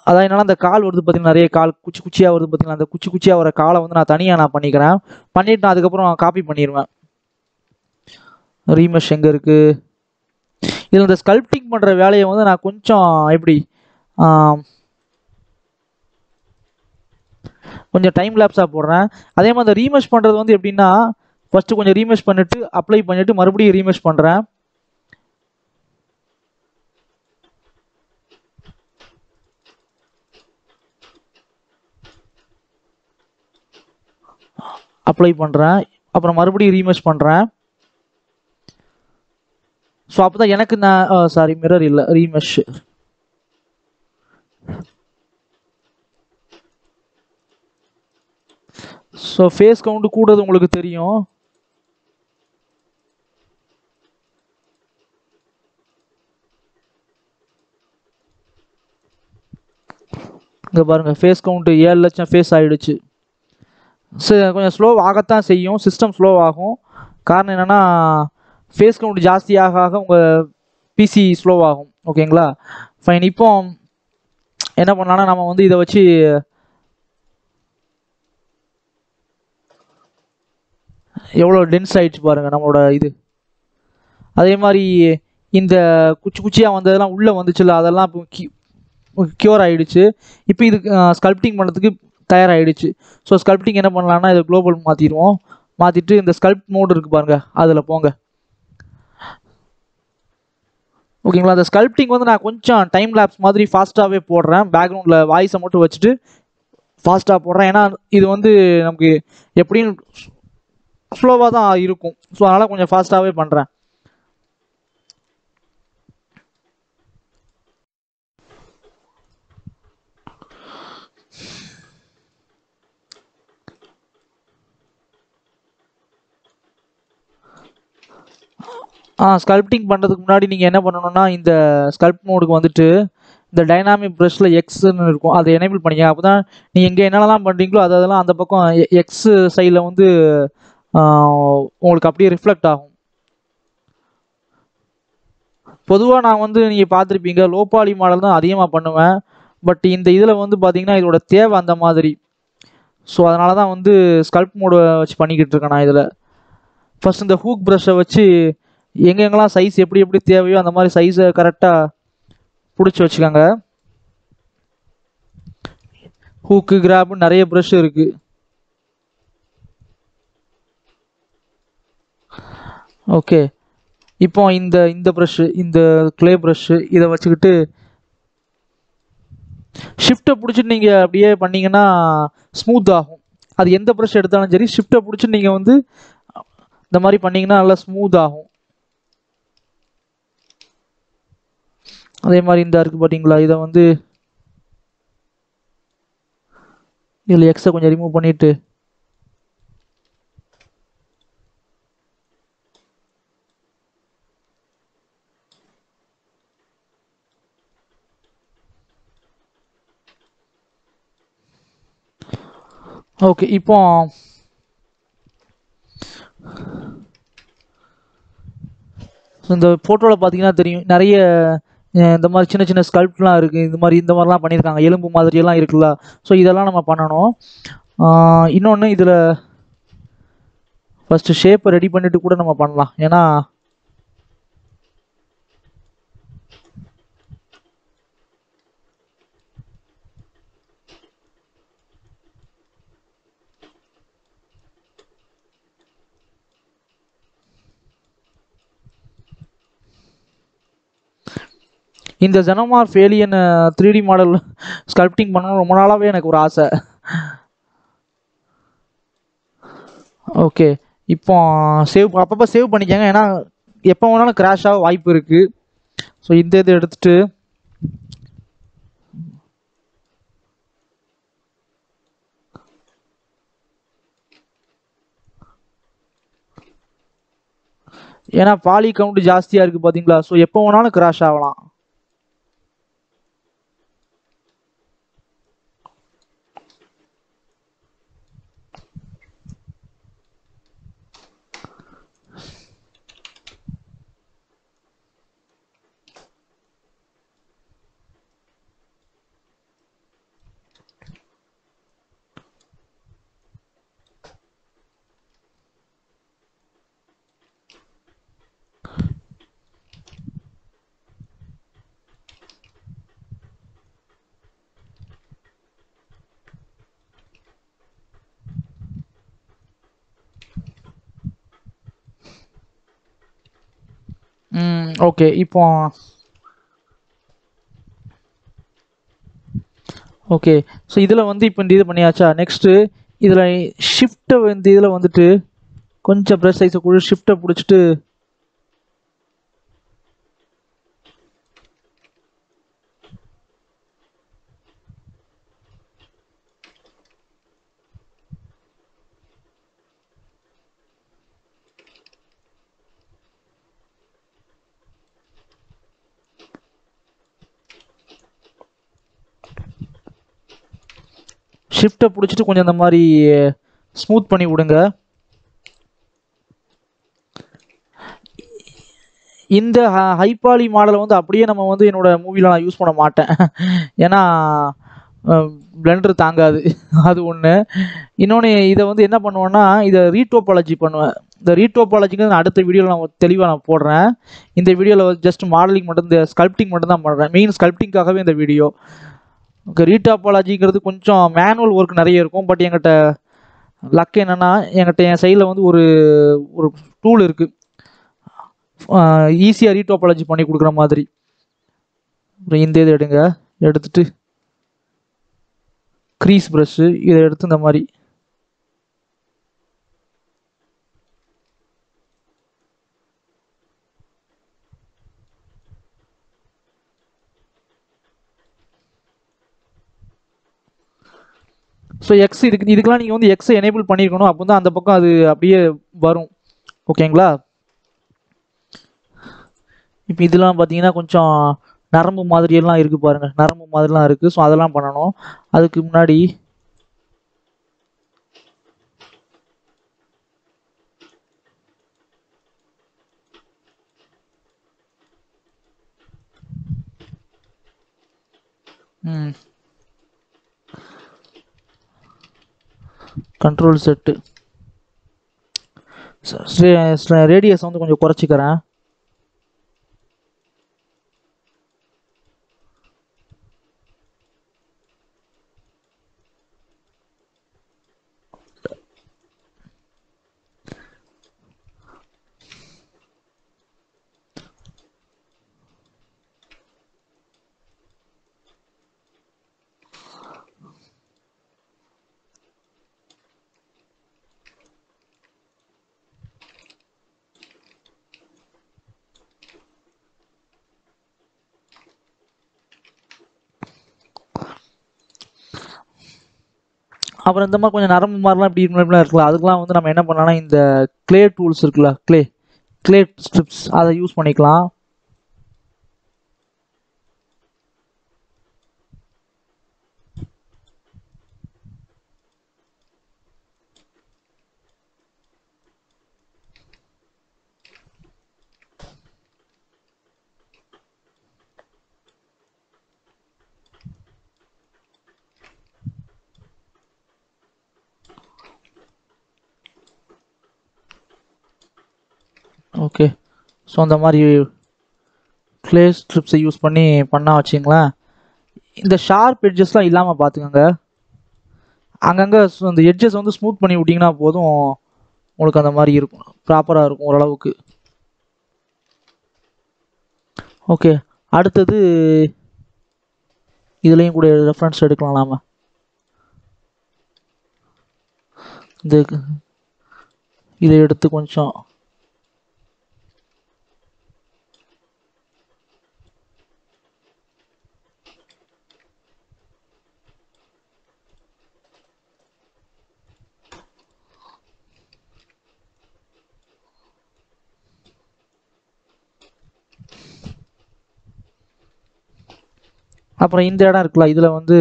அதான் என்னால் அந்த கால் வருது பார்த்தீங்கன்னா நிறைய கால் குச்சி குச்சியாக வருது பார்த்தீங்கன்னா அந்த குச்சி குச்சியாக வர காலை வந்து நான் தனியாக நான் பண்ணிக்கிறேன். பண்ணிட்டு நான் அதுக்கப்புறம் காப்பி பண்ணிடுவேன் ரீமஷ் எங்கே இருக்குது இதில் இந்த ஸ்கல்ப்டிங் பண்ணுற வேலையை வந்து நான் கொஞ்சம் எப்படி கொஞ்சம் டைம் லேப்ஸாக போடுறேன். அதே மாதிரி அந்த ரீமஷ் பண்ணுறது வந்து எப்படின்னா ஃபஸ்ட்டு கொஞ்சம் ரீமஷ் பண்ணிவிட்டு அப்ளை பண்ணிவிட்டு மறுபடியும் ரீமஷ் பண்ணுறேன் அப்ளை பண்ணுறேன் அப்புறம் மறுபடியும் ரீமேஷ் பண்ணுறேன் ஸோ அப்போ தான் எனக்கு நான் சாரி மிரர் இல்லை ரீமெஷ் ஸோ ஃபேஸ் கவுண்ட் கூடது உங்களுக்கு தெரியும். இங்கே பாருங்கள் ஃபேஸ் கவுண்ட்டு ஏழு லட்சம் ஃபேஸ் ஆகிடுச்சு கொஞ்சம் ஸ்லோவாகத்தான் செய்யும். சிஸ்டம் ஸ்லோவாகும் ஆகும் காரணம் என்னென்னா ஃபேஸ் கவுண்ட் ஜாஸ்தி ஆக ஆக உங்கள் பிசி ஸ்லோவாகும் ஆகும் ஓகேங்களா? ஃபைன் இப்போ என்ன பண்ணலாம்னா நம்ம வந்து இதை வச்சு எவ்வளோ டென்ஸ் ஆகிடுச்சு பாருங்கள் நம்மளோட இது. அதே மாதிரி இந்த குச்சி குச்சியாக வந்ததெல்லாம் உள்ளே வந்துச்சுல்ல அதெல்லாம் இப்போ க்யூர் ஆகிடுச்சு இப்போ இது ஸ்கல்ப்டிங் பண்ணுறதுக்கு தயாராகிடுச்சு ஸோ ஸ்கல்ப்டிங் என்ன பண்ணலாம்னா இதை குளோபல் மாற்றிடுவோம் மாற்றிட்டு இந்த ஸ்கல்ப்ட் மோடு இருக்குது பாருங்கள் அதில் போங்க. ஓகேங்களா அந்த ஸ்கல்ப்டிங் வந்து நான் கொஞ்சம் டைம் லேப்ஸ் மாதிரி ஃபாஸ்ட்டாகவே போடுறேன். பேக்ரவுண்டில் வாய்ஸை மட்டும் வச்சுட்டு ஃபாஸ்ட்டாக போடுறேன். ஏன்னா இது வந்து நமக்கு எப்படியும் ஸ்லோவாக தான் இருக்கும். ஸோ அதனால் கொஞ்சம் ஃபாஸ்ட்டாகவே பண்ணுறேன் ஸ்கல்ப்டிங் பண்ணுறதுக்கு முன்னாடி நீங்கள் என்ன பண்ணணும்னா இந்த ஸ்கல்ப் மோடுக்கு வந்துட்டு இந்த டைனாமிக் ப்ரஷில் எக்ஸ்ன்னு இருக்கும் அதை எனேபிள் பண்ணிக்க அப்போ தான் நீங்கள் எங்கே என்னென்னலாம் பண்ணுறீங்களோ அது அதெல்லாம் அந்த பக்கம் எக்ஸ் சைடில் வந்து உங்களுக்கு அப்படியே ரிஃப்ளெக்ட் ஆகும். பொதுவாக நான் வந்து நீங்கள் பார்த்துருப்பீங்க லோபாலி மாடல் தான் அதிகமாக பண்ணுவேன். பட் இந்த இதில் வந்து பார்த்தீங்கன்னா இதோட தேவை அந்த மாதிரி. ஸோ அதனால தான் வந்து ஸ்கல்ப் மோடை வச்சு பண்ணிக்கிட்டு இருக்கேன் நான் இதில். ஃபஸ்ட் இந்த ஹூக் ப்ரஷ்ஷை வச்சு எங்கெங்கெல்லாம் சைஸ் எப்படி எப்படி தேவையோ அந்த மாதிரி சைஸை கரெக்டாக பிடிச்சி வச்சுக்கோங்க. ஹூக்கு கிராப் நிறைய ப்ரஷ் இருக்குது ஓகே இப்போ இந்த இந்த ப்ரஷ்ஷு இந்த க்ளே ப்ரஷ்ஷு இதை வச்சுக்கிட்டு ஷிஃப்ட்டை பிடிச்சிட்டு நீங்கள் அப்படியே பண்ணிங்கன்னா ஸ்மூத் ஆகும். அது எந்த ப்ரஷ் எடுத்தாலும் சரி ஷிஃப்ட்டை பிடிச்சி நீங்கள் வந்து இந்த மாதிரி பண்ணீங்கன்னா நல்லா ஸ்மூத் ஆகும். அதே மாதிரி இந்த இருக்குது பார்த்தீங்களா இதை வந்து இதில் எக்ஸை கொஞ்சம் ரிமூவ் பண்ணிவிட்டு ஓகே இப்போ இந்த ஃபோட்டோவில் பார்த்தீங்கன்னா தெரியும். நிறைய இந்த மாதிரி சின்ன சின்ன ஸ்கல்ப்ட்லாம் இருக்குது இந்த மாதிரி இந்த மாதிரிலாம் பண்ணியிருக்காங்க. எலும்பு மாதிரியெல்லாம் இருக்குல்ல. ஸோ இதெல்லாம் நம்ம பண்ணணும். இன்னொன்று இதில் ஃபஸ்ட்டு ஷேப்பை ரெடி பண்ணிவிட்டு கூட நம்ம பண்ணலாம். ஏன்னா இந்த ஜெனமார்ஃப் ஃபேலியன் த்ரீ டி மாடல் ஸ்கல்ப்டிங் பண்ணணும் ரொம்ப நாளாகவே எனக்கு ஒரு ஆசை. ஓகே இப்போ சேவ் அப்பப்போ சேவ் பண்ணிக்கங்க. ஏன்னா எப்போ வேணாலும் கிராஷ் ஆக வாய்ப்பு இருக்குது ஸோ இந்த இது எடுத்துகிட்டு ஏன்னா பாலி கவுண்ட் ஜாஸ்தியாக இருக்குது பார்த்தீங்களா ஸோ எப்போ வேணாலும் கிராஷ் ஆகலாம். Mm. ம் ஓகே இப்போ ஓகே ஸோ இதில் வந்து இப்போ இந்த இது பண்ணியாச்சா? நெக்ஸ்ட்டு இதில் ஷிஃப்ட்டை வந்து இதில் வந்துட்டு கொஞ்சம் ப்ரெஸ் சைஸை கூட ஷிஃப்ட்டை பிடிச்சிட்டு ஷிஃப்ட்டை பிடிச்சிட்டு கொஞ்சம் இந்த மாதிரி ஸ்மூத் பண்ணி விடுங்க. இந்த ஹைபாலி மாடலை வந்து அப்படியே நம்ம வந்து என்னோட மூவியில் நான் யூஸ் பண்ண மாட்டேன். ஏன்னா பிளெண்டர் தாங்காது. அது ஒன்று இன்னொன்று இதை வந்து என்ன பண்ணுவேன்னா இதை ரீடோபாலஜி பண்ணுவேன். இந்த ரீடோபாலஜிக்கு நான் அடுத்த வீடியோவில் நான் தெளிவாக நான் போடுறேன். இந்த வீடியோவில் ஜஸ்ட் மாடலிங் மட்டும் இந்த ஸ்கல்ப்டிங் மட்டும் தான் பண்ணுறேன் மெயின் ஸ்கல்ப்டிங்காகவே இந்த வீடியோ ரீடாப்பாலஜிங்கிறது கொஞ்சம் மேனுவல் ஒர்க் நிறைய இருக்கும். பட் என்கிட்ட லக் என்னென்னா என்கிட்ட என் சைடில் வந்து ஒரு ஒரு டூல் இருக்குது ஈஸியாக ரீடாப்பாலஜி பண்ணி கொடுக்குற மாதிரி. இந்த இது எடுங்க. எடுத்துட்டு க்ரீஸ் ப்ரஷ்ஷு இதை எடுத்து இந்த மாதிரி. ஸோ எக்ஸ் இதுக்கு இதுக்கெல்லாம் நீங்கள் வந்து எக்ஸை எனேபிள் பண்ணியிருக்கணும் அப்போ தான் அந்த பக்கம் அது அப்படியே வரும். ஓகேங்களா இப்போ இதெல்லாம் பார்த்தீங்கன்னா கொஞ்சம் நரம்பு மாதிரியெல்லாம் இருக்குது பாருங்கள் நரம்பு மாதிரிலாம் இருக்குது ஸோ அதெல்லாம் பண்ணணும். அதுக்கு முன்னாடி ம். கண்ட்ரோல் செட்டு ரேடியஸ் வந்து கொஞ்சம் குறைச்சிக்கிறேன். அப்புறம் இந்த மாதிரி கொஞ்சம் நரம்பு மாதிரிலாம் இப்படி இப்படிலாம் இருக்கலாம் அதுக்கெலாம் வந்து நம்ம என்ன பண்ணலாம்னா இந்த க்ளே டூல்ஸ் இருக்குல்ல க்ளே க்ளே ஸ்ட்ரிப்ஸ் அதை யூஸ் பண்ணிக்கலாம் ஓகே ஸோ அந்த மாதிரி க்ளே ஸ்ட்ரிப்ஸை யூஸ் பண்ணி பண்ணா வச்சிங்களேன் இந்த ஷார்ப் எட்ஜஸ்லாம் இல்லாமல் பார்த்துக்கோங்க அங்கங்கே அந்த எட்ஜஸ் வந்து ஸ்மூத் பண்ணி விட்டிங்கன்னா போதும் உங்களுக்கு அந்த மாதிரி இருக்கும். ப்ராப்பராக இருக்கும் ஓரளவுக்கு. ஓகே அடுத்தது இதுலேயும் கூட ரெஃபரன்ஸ் எடுக்கலாம் நாம். இந்த இதை எடுத்து கொஞ்சம் அப்புறம் இந்த இடம் இருக்குல்ல இதில் வந்து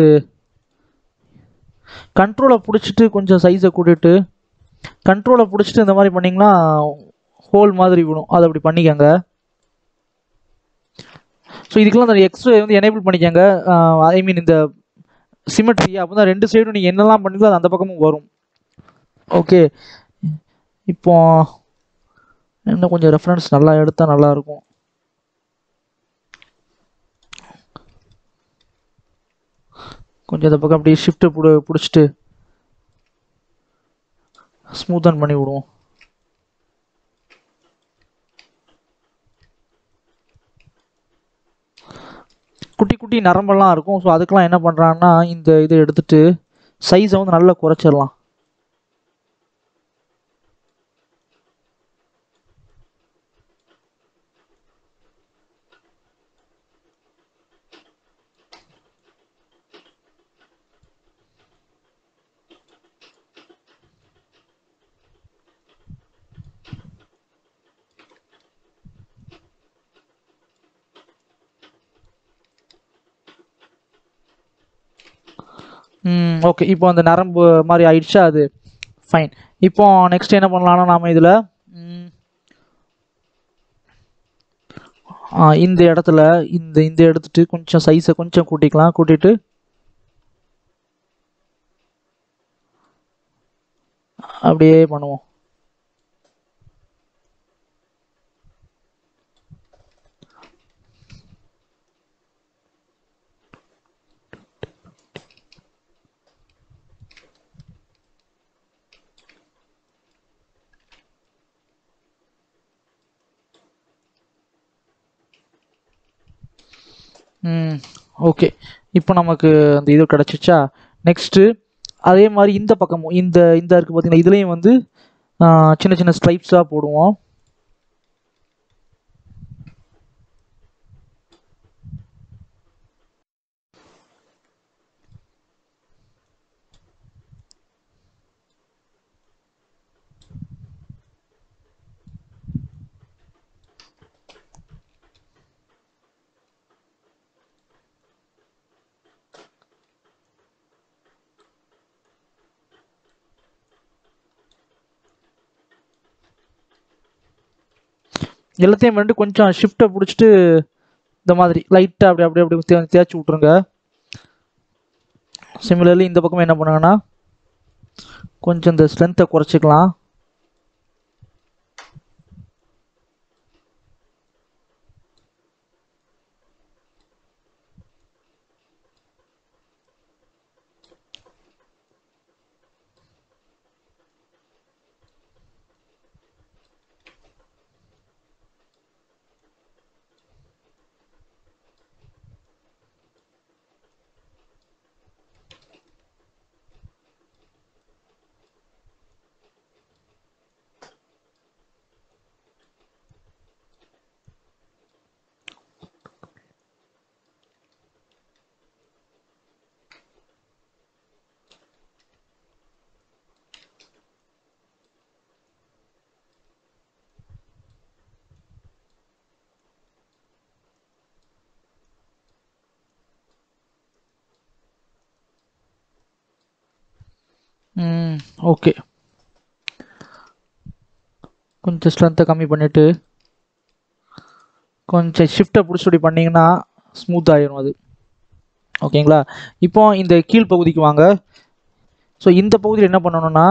கண்ட்ரோலை பிடிச்சிட்டு கொஞ்சம் சைஸை கூட்டிட்டு கண்ட்ரோலை பிடிச்சிட்டு இந்த மாதிரி பண்ணிங்கன்னா ஹோல் மாதிரி விடும். அதை அப்படி பண்ணிக்கங்க. ஸோ இதுக்கெல்லாம் அந்த எக்ஸ்ரே வந்து எனேபிள் பண்ணிக்கோங்க. ஐ மீன் இந்த சிமெட்ரி அப்போ தான் ரெண்டு சைடும் நீங்கள் என்னெல்லாம் பண்ணீங்களோ அது அந்த பக்கமும் வரும். ஓகே இப்போ இன்னும் கொஞ்சம் ரெஃபரன்ஸ் நல்லா எடுத்தால் நல்லாயிருக்கும் கொஞ்சம் இந்த பக்கம் அப்படியே ஷிஃப்ட்டு பிடி பிடிச்சிட்டு ஸ்மூத்தன் பண்ணி விடுவோம். குட்டி குட்டி நரம்பெல்லாம் இருக்கும். ஸோ அதுக்கெல்லாம் என்ன பண்ணுறாங்கன்னா இந்த இதை எடுத்துட்டு சைஸை வந்து நல்லா குறைச்சிடலாம் ம் ஓகே இப்போ அந்த நரம்பு மாதிரி ஆயிடுச்சு அது ஃபைன் இப்போ நெக்ஸ்ட் என்ன பண்ணலாம்னா நாம் இதில் இந்த இடத்துல இந்த இந்த எடுத்துட்டு கொஞ்சம் சைஸை கொஞ்சம் கூட்டிக்கலாம். கூட்டிட்டு அப்படியே பண்ணுவோம். ஓகே. இப்போ நமக்கு அந்த இது கிடச்சிச்சா? நெக்ஸ்ட்டு அதே மாதிரி இந்த பக்கமும் இந்த இந்த இருக்குது பார்த்தீங்கன்னா இதுலேயும் வந்து சின்ன சின்ன ஸ்ட்ரைப்ஸாக போடுவோம். எல்லாத்தையும் வந்துட்டு கொஞ்சம் ஷிஃப்ட்டை பிடிச்சிட்டு இந்த மாதிரி லைட்டாக அப்படி அப்படி அப்படி தே தேய்ச்சி விட்ருங்க சிமிலர்லி இந்த பக்கம் என்ன பண்ணுங்கன்னா கொஞ்சம் இந்த ஸ்ட்ரென்த்தை குறைச்சிக்கலாம். ம். ஓகே. கொஞ்சம் ஸ்ட்ரென்த்தை கம்மி பண்ணிவிட்டு கொஞ்சம் ஷிஃப்ட்டை பிடிச்சி இப்படி பண்ணிங்கன்னா ஸ்மூத் ஆயிரும் அது. ஓகேங்களா? இப்போ இந்த கீழ் பகுதிக்கு வாங்க. ஸோ இந்த பகுதியில் என்ன பண்ணணும்னா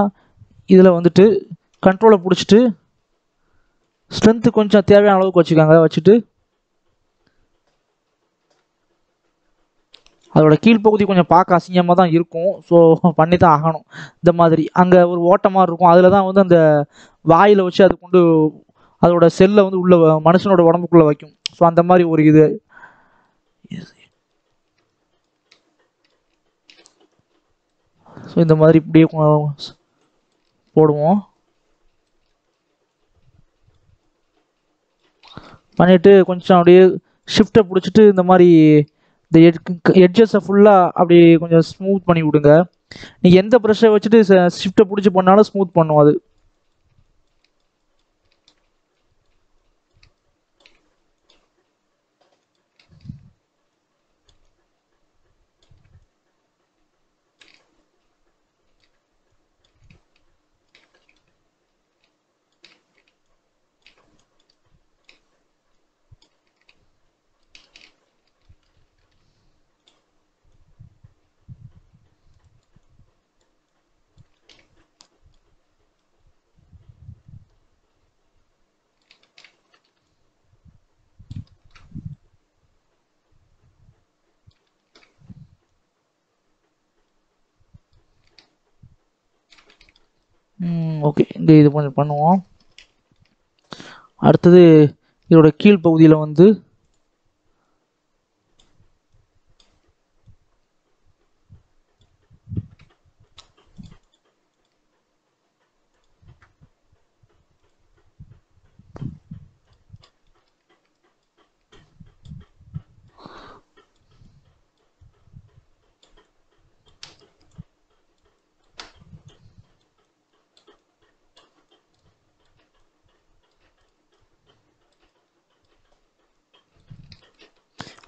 இதில் வந்துட்டு கண்ட்ரோலை பிடிச்சிட்டு ஸ்ட்ரென்த்து கொஞ்சம் தேவையான அளவுக்கு வச்சுக்கோங்க வச்சுட்டு அதோட கீழ்ப்பகுதி கொஞ்சம் பார்க்க அசிங்கமாக தான் இருக்கும். ஸோ பண்ணி தான் ஆகணும். இந்த மாதிரி. அங்கே ஒரு ஓட்டமாக இருக்கும். அதில் தான் வந்து அந்த வாயில் வச்சு அது கொண்டு அதோட செல்லை வந்து உள்ள மனுஷனோட உடம்புக்குள்ளே வைக்கும். ஸோ அந்த மாதிரி ஒரு இது. ஸோ இந்த மாதிரி இப்படியே போடுவோம். பண்ணிவிட்டு கொஞ்சம் அப்படியே ஷிஃப்ட்டை பிடிச்சிட்டு இந்த மாதிரி இந்த எட்ஜஸை ஃபுல்லாக அப்படி கொஞ்சம் ஸ்மூத் பண்ணி விடுங்க. நீங்கள் எந்த ப்ரெஷ்ஷை வச்சுட்டு ஷிஃப்ட்டை பிடிச்சி பண்ணாலும் ஸ்மூத் பண்ணும் அது. ஓகே இந்த இது கொஞ்சம் பண்ணுவோம். அடுத்தது இதோட கீழ் பகுதியில் வந்து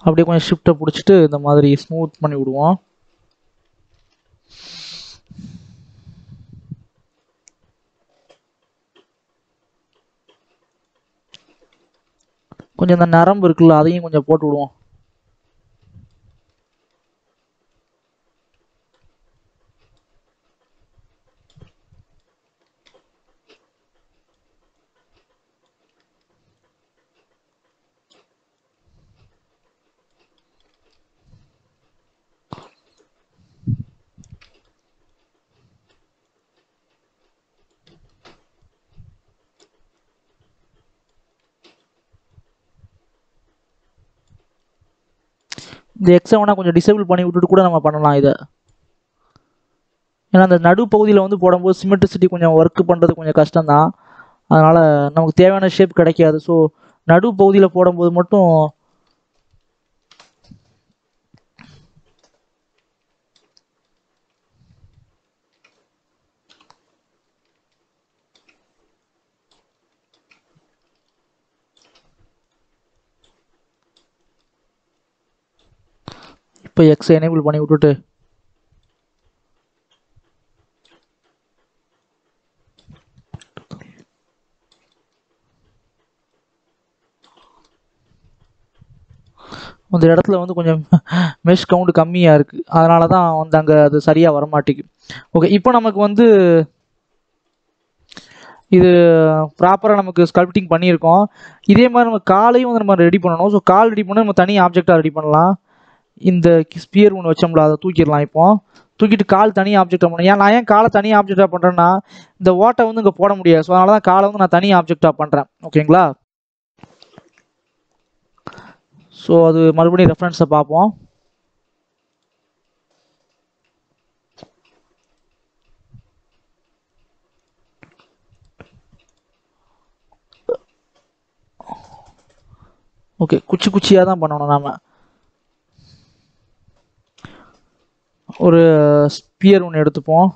அப்படியே கொஞ்சம் ஷிஃப்ட்டை பிடிச்சிட்டு இந்த மாதிரி ஸ்மூத் பண்ணி விடுவோம். கொஞ்சம் இந்த நரம்பு இருக்குல்ல அதையும் கொஞ்சம் போட்டு விடுவோம். இந்த எக்ஸை வேணால் கொஞ்சம் டிசேபிள் பண்ணி விட்டுட்டு கூட நம்ம பண்ணலாம் இதை. ஏன்னா அந்த நடுப்பகுதியில் வந்து போடும்போது சிமெண்ட்ரிசிட்டி கொஞ்சம் ஒர்க் பண்ணுறது கொஞ்சம் கஷ்டம்தான். அதனால் நமக்கு தேவையான ஷேப் கிடைக்காது. ஸோ நடுப்பகுதியில் போடும்போது மட்டும் இப்போ எக்ஸை எனேபிள் பண்ணி விட்டுட்டு. அந்த இடத்துல வந்து கொஞ்சம் மெஷ் கவுண்ட் கம்மியாக இருக்குது அதனால தான் வந்து அங்கே அது சரியாக வர மாட்டேங்குது ஓகே இப்போ நமக்கு வந்து இது ப்ராப்பராக நமக்கு ஸ்கல்ப்டிங் பண்ணியிருக்கோம். இதே மாதிரி நம்ம காலையும் வந்து நம்ம ரெடி பண்ணணும். ஸோ கால் ரெடி பண்ணால் நம்ம தனி ஆப்ஜெக்டாக ரெடி பண்ணலாம். இந்த ஸ்பியர் ஒன்று வச்சோம்ல அதை தூக்கிடலாம் இப்போ. தூக்கிட்டு கால் தனி ஆப்ஜெக்டாக பண்ணணும் ஏன் நான் ஏன் காலை தனி ஆப்ஜெக்டாக பண்ணுறேன்னா இந்த ஓட்டை வந்து இங்கே போட முடியாது. ஸோ அதனால தான் காலை வந்து நான் தனி ஆப்ஜெக்டாக பண்ணுறேன் ஓகேங்களா? ஸோ அது மறுபடியும் ரெஃபரன்ஸை பார்ப்போம். ஓகே குச்சி குச்சியாக தான் பண்ணணும் நாம. ஒரு ஸ்பியர் ஒன்று எடுத்துப்போம்.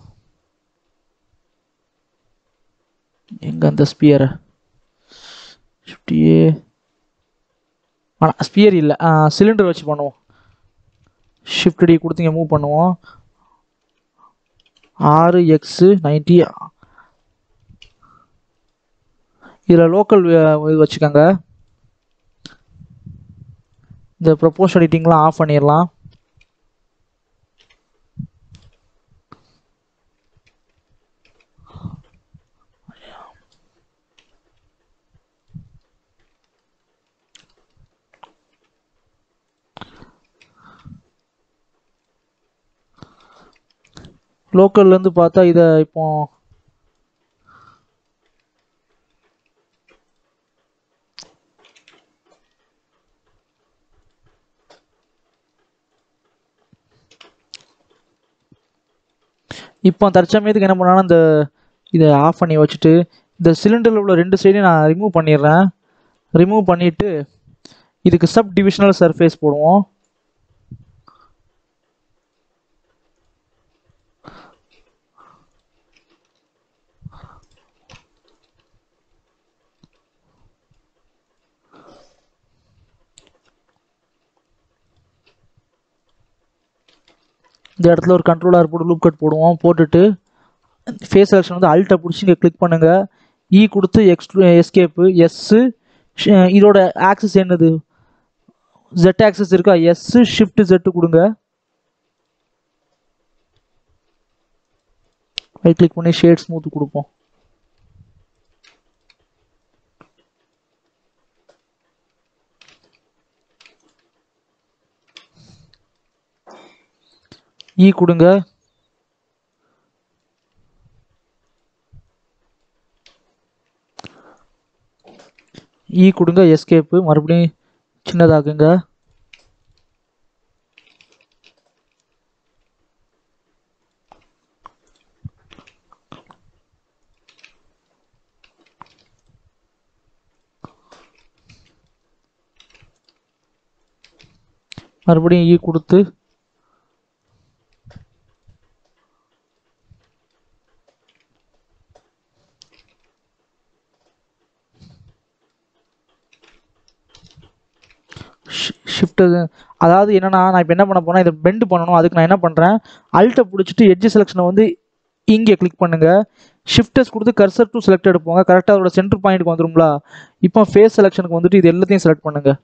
எங்க அந்த ஸ்பியரை ஃபிஃப்டியே ஆனால் ஸ்பியர் இல்லை. சிலிண்டர் வச்சு பண்ணுவோம். ஷிஃப்ட் டி கொடுத்தீங்க மூவ் பண்ணுவோம். ஆறு எக்ஸு நைன்டி இதில் லோக்கல் இது வச்சுக்கோங்க. இந்த ப்ரப்போஸ் எடிட்டிங்லாம் ஆஃப் பண்ணிடலாம். லோக்கல்லேருந்து பார்த்தா இதை இப்போ இப்போ தற்சமயத்துக்கு என்ன பண்ணாலும் இந்த இதை ஆஃப் பண்ணி வச்சுட்டு இந்த சிலிண்டரில் உள்ள ரெண்டு சைடையும் நான் ரிமூவ் பண்ணிடுறேன். ரிமூவ் பண்ணிவிட்டு இதுக்கு சப் டிவிஷனல் சர்ஃபேஸ் போடுவோம். இந்த இடத்துல ஒரு கண்ட்ரோலர் போட்டு லூப் கட் போடுவோம். போட்டுட்டு ஃபேஸ் செலெக்ஷன் வந்து அல்ட்டை பிடிச்சி இங்கே கிளிக் பண்ணுங்கள் இ e கொடுத்து எக்ஸ்ட்ரூ எஸ்கேப்பு எஸ்ஸு இதோட ஆக்சஸ் என்னது? ஜெட் ஆக்சஸ் இருக்கா? எஸ்ஸு ஷிஃப்ட் ஜெட்டு கொடுங்க. ரைட் கிளிக் பண்ணி ஷேட் ஸ்மூத் கொடுப்போம். இ கொடுங்க. இ கொடுங்க எஸ்கேப்பு மறுபடியும் சின்னதாக்குங்க. மறுபடியும் இ கொடுத்து ஷிஃப்ட்டு அதாவது என்னன்னா நான் இப்போ என்ன பண்ண போனால் இதை பெண்டு பண்ணணும். அதுக்கு நான் என்ன பண்ணுறேன் அல்ட்டை பிடிச்சிட்டு எட்ஜ் செலெக்ஷனை வந்து இங்கே கிளிக் பண்ணுங்க. ஷிஃப்டஸ் கொடுத்து கர்சர் டு செலக்ட் எடுப்போங்க. கரெக்டாக அதோட சென்டர் பாயிண்ட்க்கு வந்துரும்ல? இப்போ ஃபேஸ் செலெக்ஷனுக்கு வந்துட்டு இது எல்லாத்தையும் செலக்ட் பண்ணுங்கள்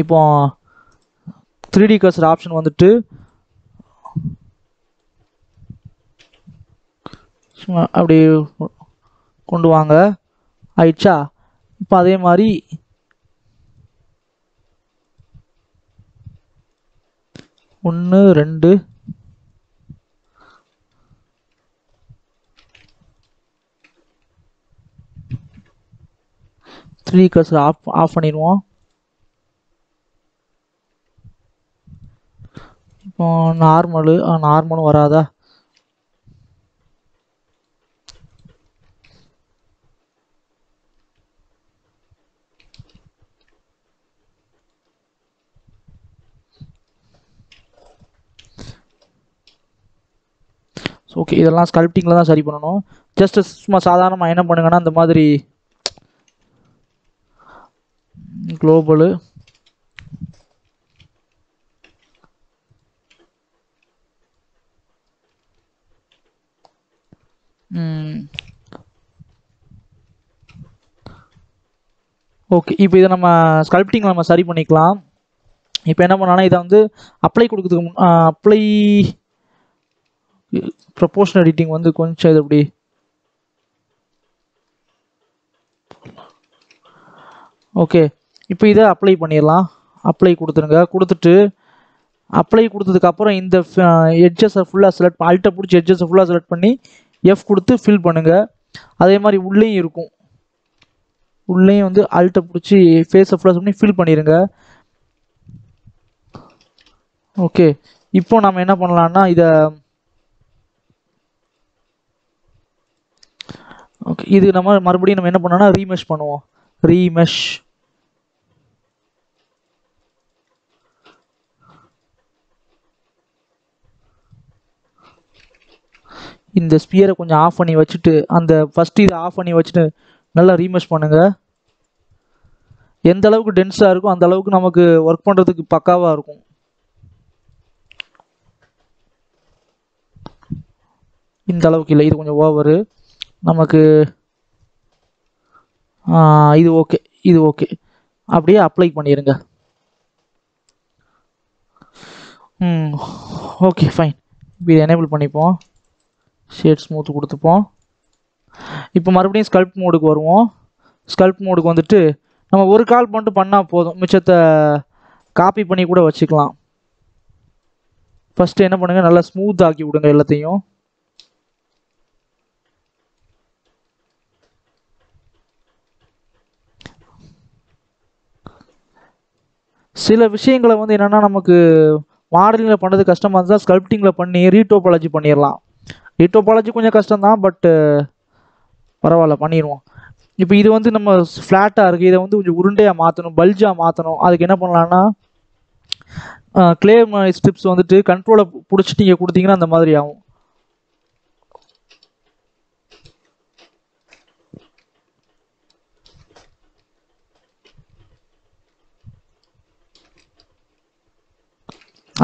இப்போ த்ரீ டி கர்சர் ஆப்ஷன் வந்துட்டு அப்படி கொண்டு வாங்க. ஆயிடுச்சா? இப்போ அதே மாதிரி ஒன்று ரெண்டு. த்ரீ கர்சர் ஆஃப் ஆஃப் பண்ணிடுவோம். இப்போ நார்மலு நார்மலும் வராதா? ஓகே இதெல்லாம் ஸ்கல்ப்டிங்கில் தான் சரி பண்ணணும். ஜஸ்ட் சும்மா சாதாரணமாக என்ன பண்ணுங்கன்னா இந்த மாதிரி குளோபலு ஓகே இப்போ இதை நம்ம ஸ்கல்ப்டிங்கில் நம்ம சரி பண்ணிக்கலாம். இப்போ என்ன பண்ணலாம்னா இதை வந்து அப்ளை கொடுக்கறதுக்கு முன் அப்ளை ப்ரொபோஷனல் எடிட்டிங் வந்து கொஞ்சம் இது அப்படி ஓகே இப்போ இதை அப்ளை பண்ணிடலாம். அப்ளை கொடுத்துருங்க. கொடுத்துட்டு அப்ளை கொடுத்ததுக்கப்புறம் இந்த எட்ஜஸை ஃபுல்லாக செலக்ட் அல்ட்டை பிடிச்சி எட்ஜஸை ஃபுல்லாக செலக்ட் பண்ணி எஃப் கொடுத்து ஃபில் பண்ணுங்கள் அதே மாதிரி உள்ளேயும் இருக்கும். உள்ளேயும் வந்து அல்ட்டை பிடிச்சி ஃபேஸை ஃபுல்லாக பண்ணி ஃபில் பண்ணிடுங்க ஓகே இப்போ நம்ம என்ன பண்ணலான்னா இதை ஓகே இது நம்ம மறுபடியும் நம்ம என்ன பண்ணோம்னா ரீமெஷ் பண்ணுவோம். ரீமெஷ் இந்த ஸ்பியரை கொஞ்சம் ஆஃப் பண்ணி வச்சுட்டு அந்த ஃபஸ்ட்டு இதை ஆஃப் பண்ணி வச்சுட்டு நல்லா ரீமெஷ் பண்ணுங்க. எந்த அளவுக்கு டென்ஸாக இருக்கோ அந்த அளவுக்கு நமக்கு ஒர்க் பண்ணுறதுக்கு பக்காவாக இருக்கும். இந்த அளவுக்கு இல்லை இது கொஞ்சம் ஓவரு நமக்கு இது ஓகே இது ஓகே. அப்படியே அப்ளை பண்ணிடுங்க ம் ஓகே ஃபைன் இப்போ இதை எனேபிள் பண்ணிப்போம். ஷேட் ஸ்மூத் கொடுத்துப்போம். இப்போ மறுபடியும் ஸ்கல்ப் மோடுக்கு வருவோம். ஸ்கல்ப் மோடுக்கு வந்துட்டு நம்ம ஒரு கால் மட்டும் பண்ணால் போதும். மிச்சத்தை காப்பி பண்ணி கூட வச்சுக்கலாம். ஃபஸ்ட்டு என்ன பண்ணுங்கள் நல்லா ஸ்மூத் ஆக்கி விடுங்க எல்லாத்தையும். சில விஷயங்களை வந்து என்னென்னா நமக்கு மாடலிங்கில் பண்ணுறது கஷ்டமாக இருந்தால் ஸ்கல்ப்டிங்கில் பண்ணி ரீடோபாலஜி பண்ணிடலாம் ரீடோபாலஜி கொஞ்சம் கஷ்டம்தான் பட்டு பரவாயில்ல பண்ணிடுவோம் இப்போ இது வந்து நம்ம ஃப்ளாட்டாக இருக்குது இதை வந்து கொஞ்சம் உருண்டையாக மாற்றணும் பல்ஜாக மாற்றணும் அதுக்கு என்ன பண்ணலான்னா க்ளே ஸ்ட்ரிப்ஸ் வந்துட்டு கண்ட்ரோலை பிடிச்சிட்டு நீங்கள் கொடுத்தீங்கன்னா அந்த மாதிரி ஆகும்.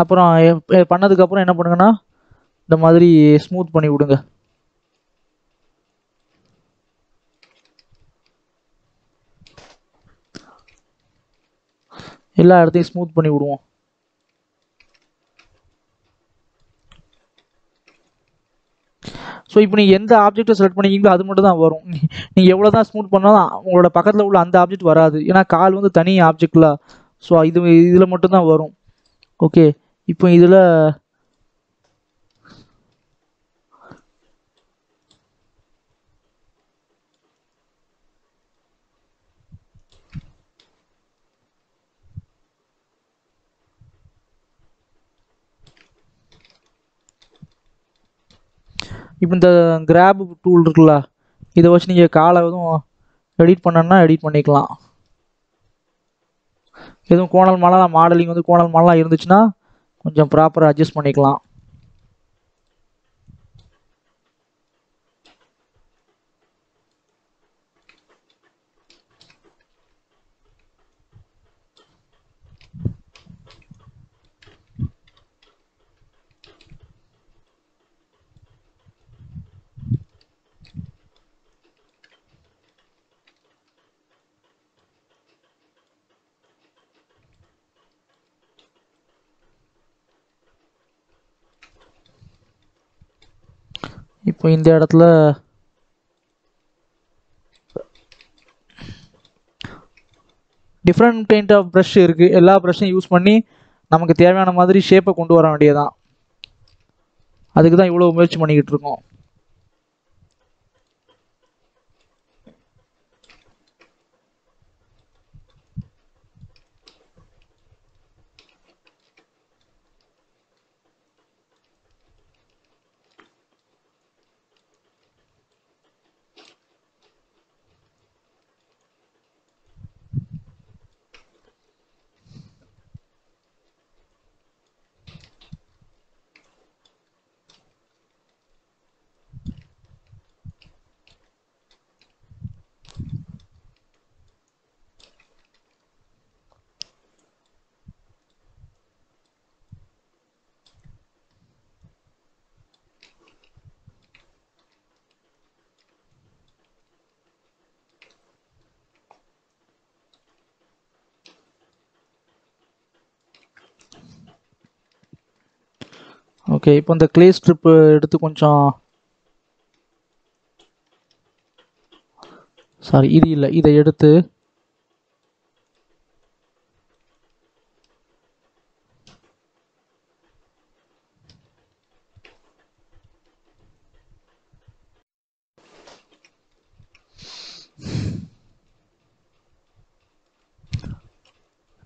அப்புறம் பண்ணதுக்கப்புறம் என்ன பண்ணுங்கன்னா இந்த மாதிரி ஸ்மூத் பண்ணி விடுங்க. எல்லா இடத்தையும் ஸ்மூத் பண்ணி விடுவோம். ஸோ இப்போ நீங்கள் எந்த ஆப்ஜெக்ட்டை செலக்ட் பண்ணிக்கிங்களோ அது மட்டும் தான் வரும். நீங்கள் எவ்வளோ தான் ஸ்மூத் பண்ணாலும் உங்களோட பக்கத்தில் உள்ள அந்த ஆப்ஜெக்ட் வராது. ஏன்னா கால் வந்து தனி ஆப்ஜெக்டில் ஸோ இது இதில் மட்டும்தான் வரும். ஓகே இப்போ இதில் இப்போ இந்த கிராப் டூல் இருக்குல்ல இதை வச்சு நீங்கள் காலை எதுவும் எடிட் பண்ணணும்னா எடிட் பண்ணிக்கலாம். எதுவும் கோணல் மாலாம் மாடலிங் வந்து கோணல் மாலாம் இருந்துச்சுன்னா கொஞ்சம் ப்ராப்பராக அட்ஜஸ்ட் பண்ணிக்கலாம். இப்போ இந்த இடத்துல டிஃப்ரெண்ட் கைண்ட் ஆஃப் ப்ரஷ் இருக்குது எல்லா ப்ரஷ்ஷையும் யூஸ் பண்ணி நமக்கு தேவையான மாதிரி ஷேப்பை கொண்டு வர வேண்டியதான் அதுக்கு தான் இவ்வளோ முயற்சி பண்ணிக்கிட்டு இருக்கோம். ஓகே இப்போ இந்த க்ளே ஸ்ட்ரிப் எடுத்து கொஞ்சம் சாரி இது இல்லை இதை எடுத்து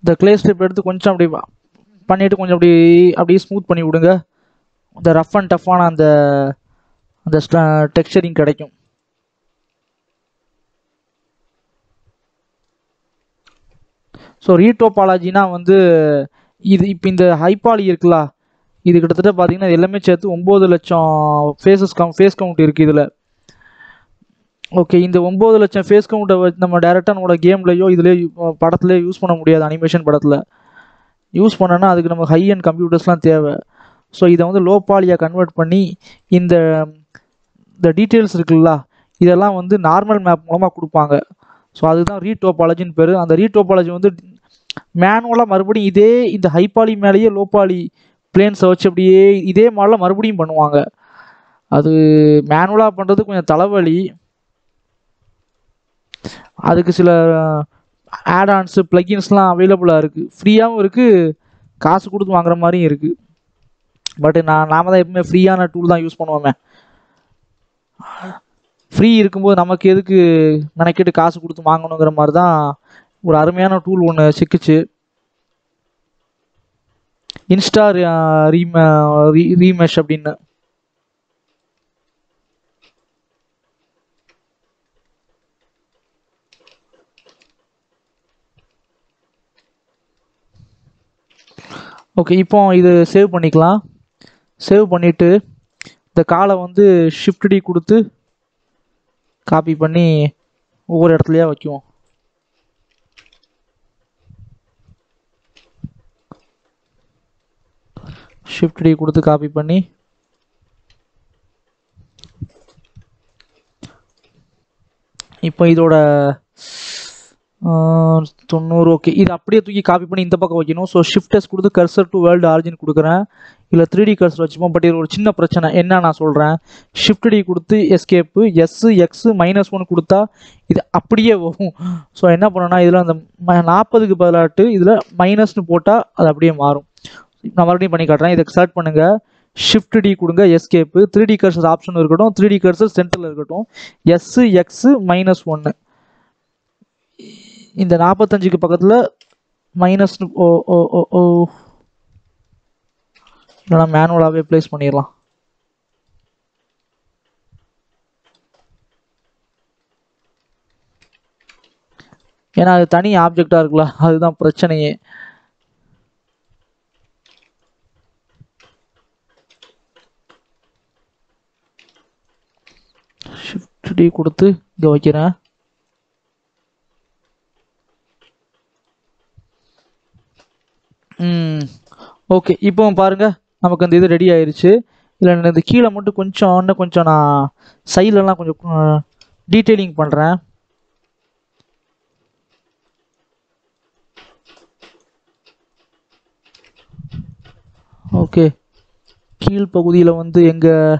இந்த க்ளே ஸ்ட்ரிப் எடுத்து கொஞ்சம் அப்படி வ- பண்ணிட்டு கொஞ்சம் அப்படி அப்படியே ஸ்மூத் பண்ணி விடுங்க. இந்த ரஃப் அண்ட் டஃப்பான அந்த அந்த டெக்ஸ்சரிங் கிடைக்கும். ஸோ ரீடோபாலஜினா வந்து இது இப்போ இந்த ஹைபாலி இருக்குல்ல இது கிட்டத்தட்ட பார்த்தீங்கன்னா இது எல்லாமே சேர்த்து ஒம்பது லட்சம் ஃபேஸஸ் கவுண்ட் ஃபேஸ் கவுண்ட் இருக்குது இதில். ஓகே இந்த ஒம்பது லட்சம் ஃபேஸ் கவுண்ட்டை வச்சு நம்ம டேரெக்டாக நம்மளோட கேம்லையோ இதுலேயோ படத்துலேயோ யூஸ் பண்ண முடியாது அனிமேஷன் படத்தில். யூஸ் பண்ணோன்னா அதுக்கு நம்ம ஹை அண்ட் கம்ப்யூட்டர்ஸ்லாம் தேவை. ஸோ இதை வந்து லோ பாலியாக கன்வெர்ட் பண்ணி இந்த இந்த டீட்டெயில்ஸ் இருக்குல்ல இதெல்லாம் வந்து நார்மல் மேப் மூலமாக கொடுப்பாங்க. ஸோ அதுதான் ரீடோபாலஜின்னு பேர். அந்த ரீடோபாலஜி வந்து மேனுவலாக மறுபடியும் இதே இந்த ஹைபாலி மேலேயே லோபாலி பிளேன்ஸை வச்சு அப்படியே இதே மாடலில் மறுபடியும் பண்ணுவாங்க. அது மேனுவலாக பண்ணுறது கொஞ்சம் தலைவலி. அதுக்கு சில ஆடான்ஸு ப்ளகின்ஸ்லாம் அவைலபிளாக இருக்குது ஃப்ரீயாகவும் இருக்குது காசு கொடுத்து வாங்குற மாதிரியும் இருக்குது பட் நான் நாம தான் எப்பவுமே ஃப்ரீயான டூல் தான் யூஸ் பண்ணுவோமே. ஃப்ரீ இருக்கும்போது நமக்கு எதுக்கு நினைக்கிட்டு காசு கொடுத்து வாங்கணுங்கிற மாதிரி தான் ஒரு அருமையான டூல் ஒன்று சிக்கிச்சு. இன்ஸ்டா ரீம ரீமெஷ் அப்படின்னு. ஓகே இப்போ இது சேவ் பண்ணிக்கலாம். சேவ் பண்ணிவிட்டு இந்த காலை வந்து ஷிஃப்ட் டி கொடுத்து காப்பி பண்ணி ஒவ்வொரு இடத்துலையா வைக்குவோம். ஷிஃப்ட் டி கொடுத்து காப்பி பண்ணி இப்போ இதோட தொண்ணூறு ஓகே இது அப்படியே தூக்கி காப்பி பண்ணி இந்த பக்கம் வைக்கணும். ஸோ ஷிஃப்டஸ் கொடுத்து கர்சர் டு வேர்ல்டு ஆரிஜின் கொடுக்குறேன். இல்லை த்ரீ டி கர்சர் வச்சுப்போம். பட் இது ஒரு சின்ன பிரச்சனை. என்ன நான் சொல்கிறேன் ஷிஃப்ட் டி கொடுத்து escape S X minus one கொடுத்தா இது அப்படியே வரும். ஸோ என்ன பண்ணோன்னா இதில் அந்த நாற்பதுக்கு பதிலாட்டு இதில் மைனஸ்னு போட்டால் அது அப்படியே மாறும். நான் மறுபடியும் பண்ணி காட்டுறேன். இதை செலக்ட் பண்ணுங்கள் ஷிஃப்ட் டி கொடுங்க escape three D cursor option இருக்கட்டும். த்ரீ டி கர்சர் சென்டரில் இருக்கட்டும். எஸ் எக்ஸ் மைனஸ் ஒன்று இந்த நாற்பத்தஞ்சுக்கு பக்கத்தில் மைனஸ் ஓ ஓ ஓ ஓ. இல்லைனா மேனுவலாகவே ப்ளேஸ் பண்ணிடலாம். ஏன்னா அது தனி ஆப்ஜெக்டாக இருக்குல்ல அதுதான் பிரச்சனையே. ஷிஃப்ட் டி கொடுத்து இங்கே வைக்கிறேன் ம் ஓகே இப்போ பாருங்கள் நமக்கு அந்த இது ரெடி ஆயிடுச்சு இல்லை இந்த கீழே மட்டும் கொஞ்சம் இன்னும் கொஞ்சம் நான் சைட்லலாம் கொஞ்சம் டீட்டெயிலிங் பண்ணுறேன் ஓகே கீழ் பகுதியில் வந்து எங்கள்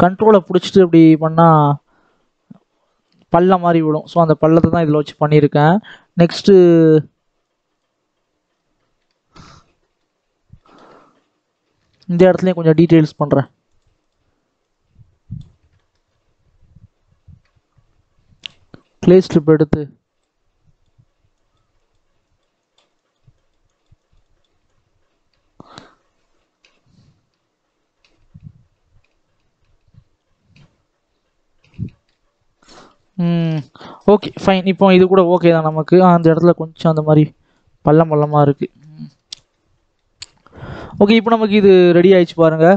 கண்ட்ரோலை பிடிச்சிட்டு இப்படி பண்ணால் பள்ளம் மாதிரி விடும் ஸோ அந்த பள்ளத்தை தான் இதில் வச்சு பண்ணியிருக்கேன். நெக்ஸ்ட்டு இந்த இடத்துலையும் கொஞ்சம் டீட்டெயில்ஸ் பண்ணுறேன் க்ளே ஸ்ட்ரிப் எடுத்து ம். ஓகே ஃபைன் இப்போ இது கூட ஓகே தான் நமக்கு. அந்த இடத்துல கொஞ்சம் அந்த மாதிரி பள்ளம் பள்ளமாக இருக்குது ஓகே இப்போ நமக்கு இது ரெடி ஆயிடுச்சு பாருங்கள்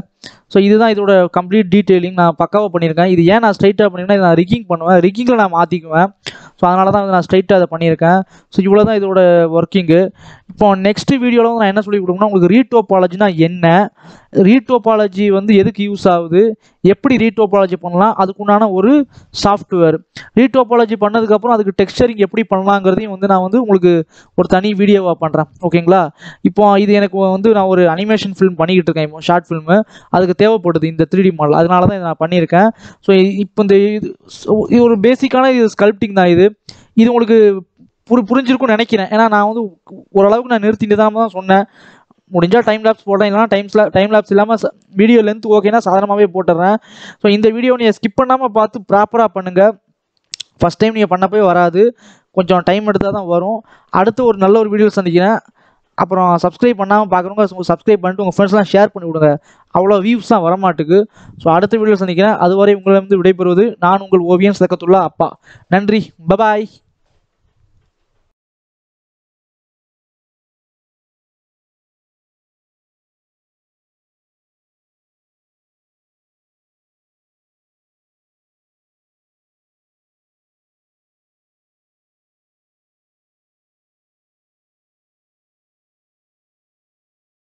ஸோ இதுதான் இதோட கம்ப்ளீட் டீட்டெயிலிங் நான் பக்காவாக பண்ணியிருக்கேன். இது ஏன் நான் ஸ்ட்ரைட்டாக பண்ணியிருக்கேன் இதை நான் ரிக்கிங் பண்ணுவேன். ரிக்கிங்கில் நான் மாற்றிக்குவேன் ஸோ அதனால தான் நான் ஸ்ட்ரைட்டாக அதை பண்ணியிருக்கேன். ஸோ இவ்வளோ தான் இதோட ஒர்க்கிங்கு இப்போ நெக்ஸ்ட் வீடியோவில் வந்து நான் என்ன சொல்லி கொடுக்கணும்னா உங்களுக்கு ரீடோபாலஜினா என்ன? ரீடோபாலஜி வந்து எதுக்கு யூஸ் ஆகுது? எப்படி ரீடோபாலஜி பண்ணலாம்? அதுக்குண்டான ஒரு சாஃப்ட்வேர் ரீடோபாலஜி பண்ணதுக்கப்புறம் அதுக்கு டெக்ஸ்டரிங் எப்படி பண்ணலாங்கிறதையும் வந்து நான் வந்து உங்களுக்கு ஒரு தனி வீடியோவாக பண்ணுறேன் ஓகேங்களா இப்போ இது எனக்கு வந்து நான் ஒரு அனிமேஷன் ஃபிலிம் பண்ணிக்கிட்டு இருக்கேன். இப்போ ஷார்ட் ஃபிலிமு அதுக்கு தேவைப்படுது இந்த த்ரீ டி மாடல் அதனால தான் நான் பண்ணியிருக்கேன். ஸோ இப்போ இந்த இது ஒரு பேசிக்கான இது ஸ்கல்ப்டிங் தான் இது. இது உங்களுக்கு புரி புரிஞ்சிருக்கும்னு நினைக்கிறேன். ஏன்னா நான் வந்து ஓரளவுக்கு நான் நிறுத்திட்டு தான் தான் சொன்னேன். முடிஞ்சால் டைம் லேப்ஸ் போடுறேன் இல்லைனா டைம்ஸ் டைம் லேப்ஸ் இல்லாமல் வீடியோ லென்த் ஓகேனா சாதாரணமாகவே போட்டுடுறேன் ஸோ இந்த வீடியோ நீங்கள் ஸ்கிப் பண்ணாமல் பார்த்து ப்ராப்பராக பண்ணுங்கள் ஃபஸ்ட் டைம் நீங்கள் பண்ணப்பவே வராது. கொஞ்சம் டைம் எடுத்தால் தான் வரும். அடுத்து ஒரு நல்ல ஒரு வீடியோ சந்திக்கிறேன். அப்புறம் சப்ஸ்கிரைப் பண்ணாமல் பார்க்குறவங்க சப்ஸ்கிரைப் பண்ணிட்டு உங்கள் ஃப்ரெண்ட்ஸ்லாம் ஷேர் பண்ணி விடுங்க. அவ்வளோ வியூஸ் தான் வரமாட்டுக்கு. ஸோ அடுத்த வீடியோ சந்திக்கிறேன். அதுவரை உங்களிடம் விடைபெறுவது நான் உங்கள் ஓவியம் சக்கத்துள்ள அப்பா. நன்றி. பபாய்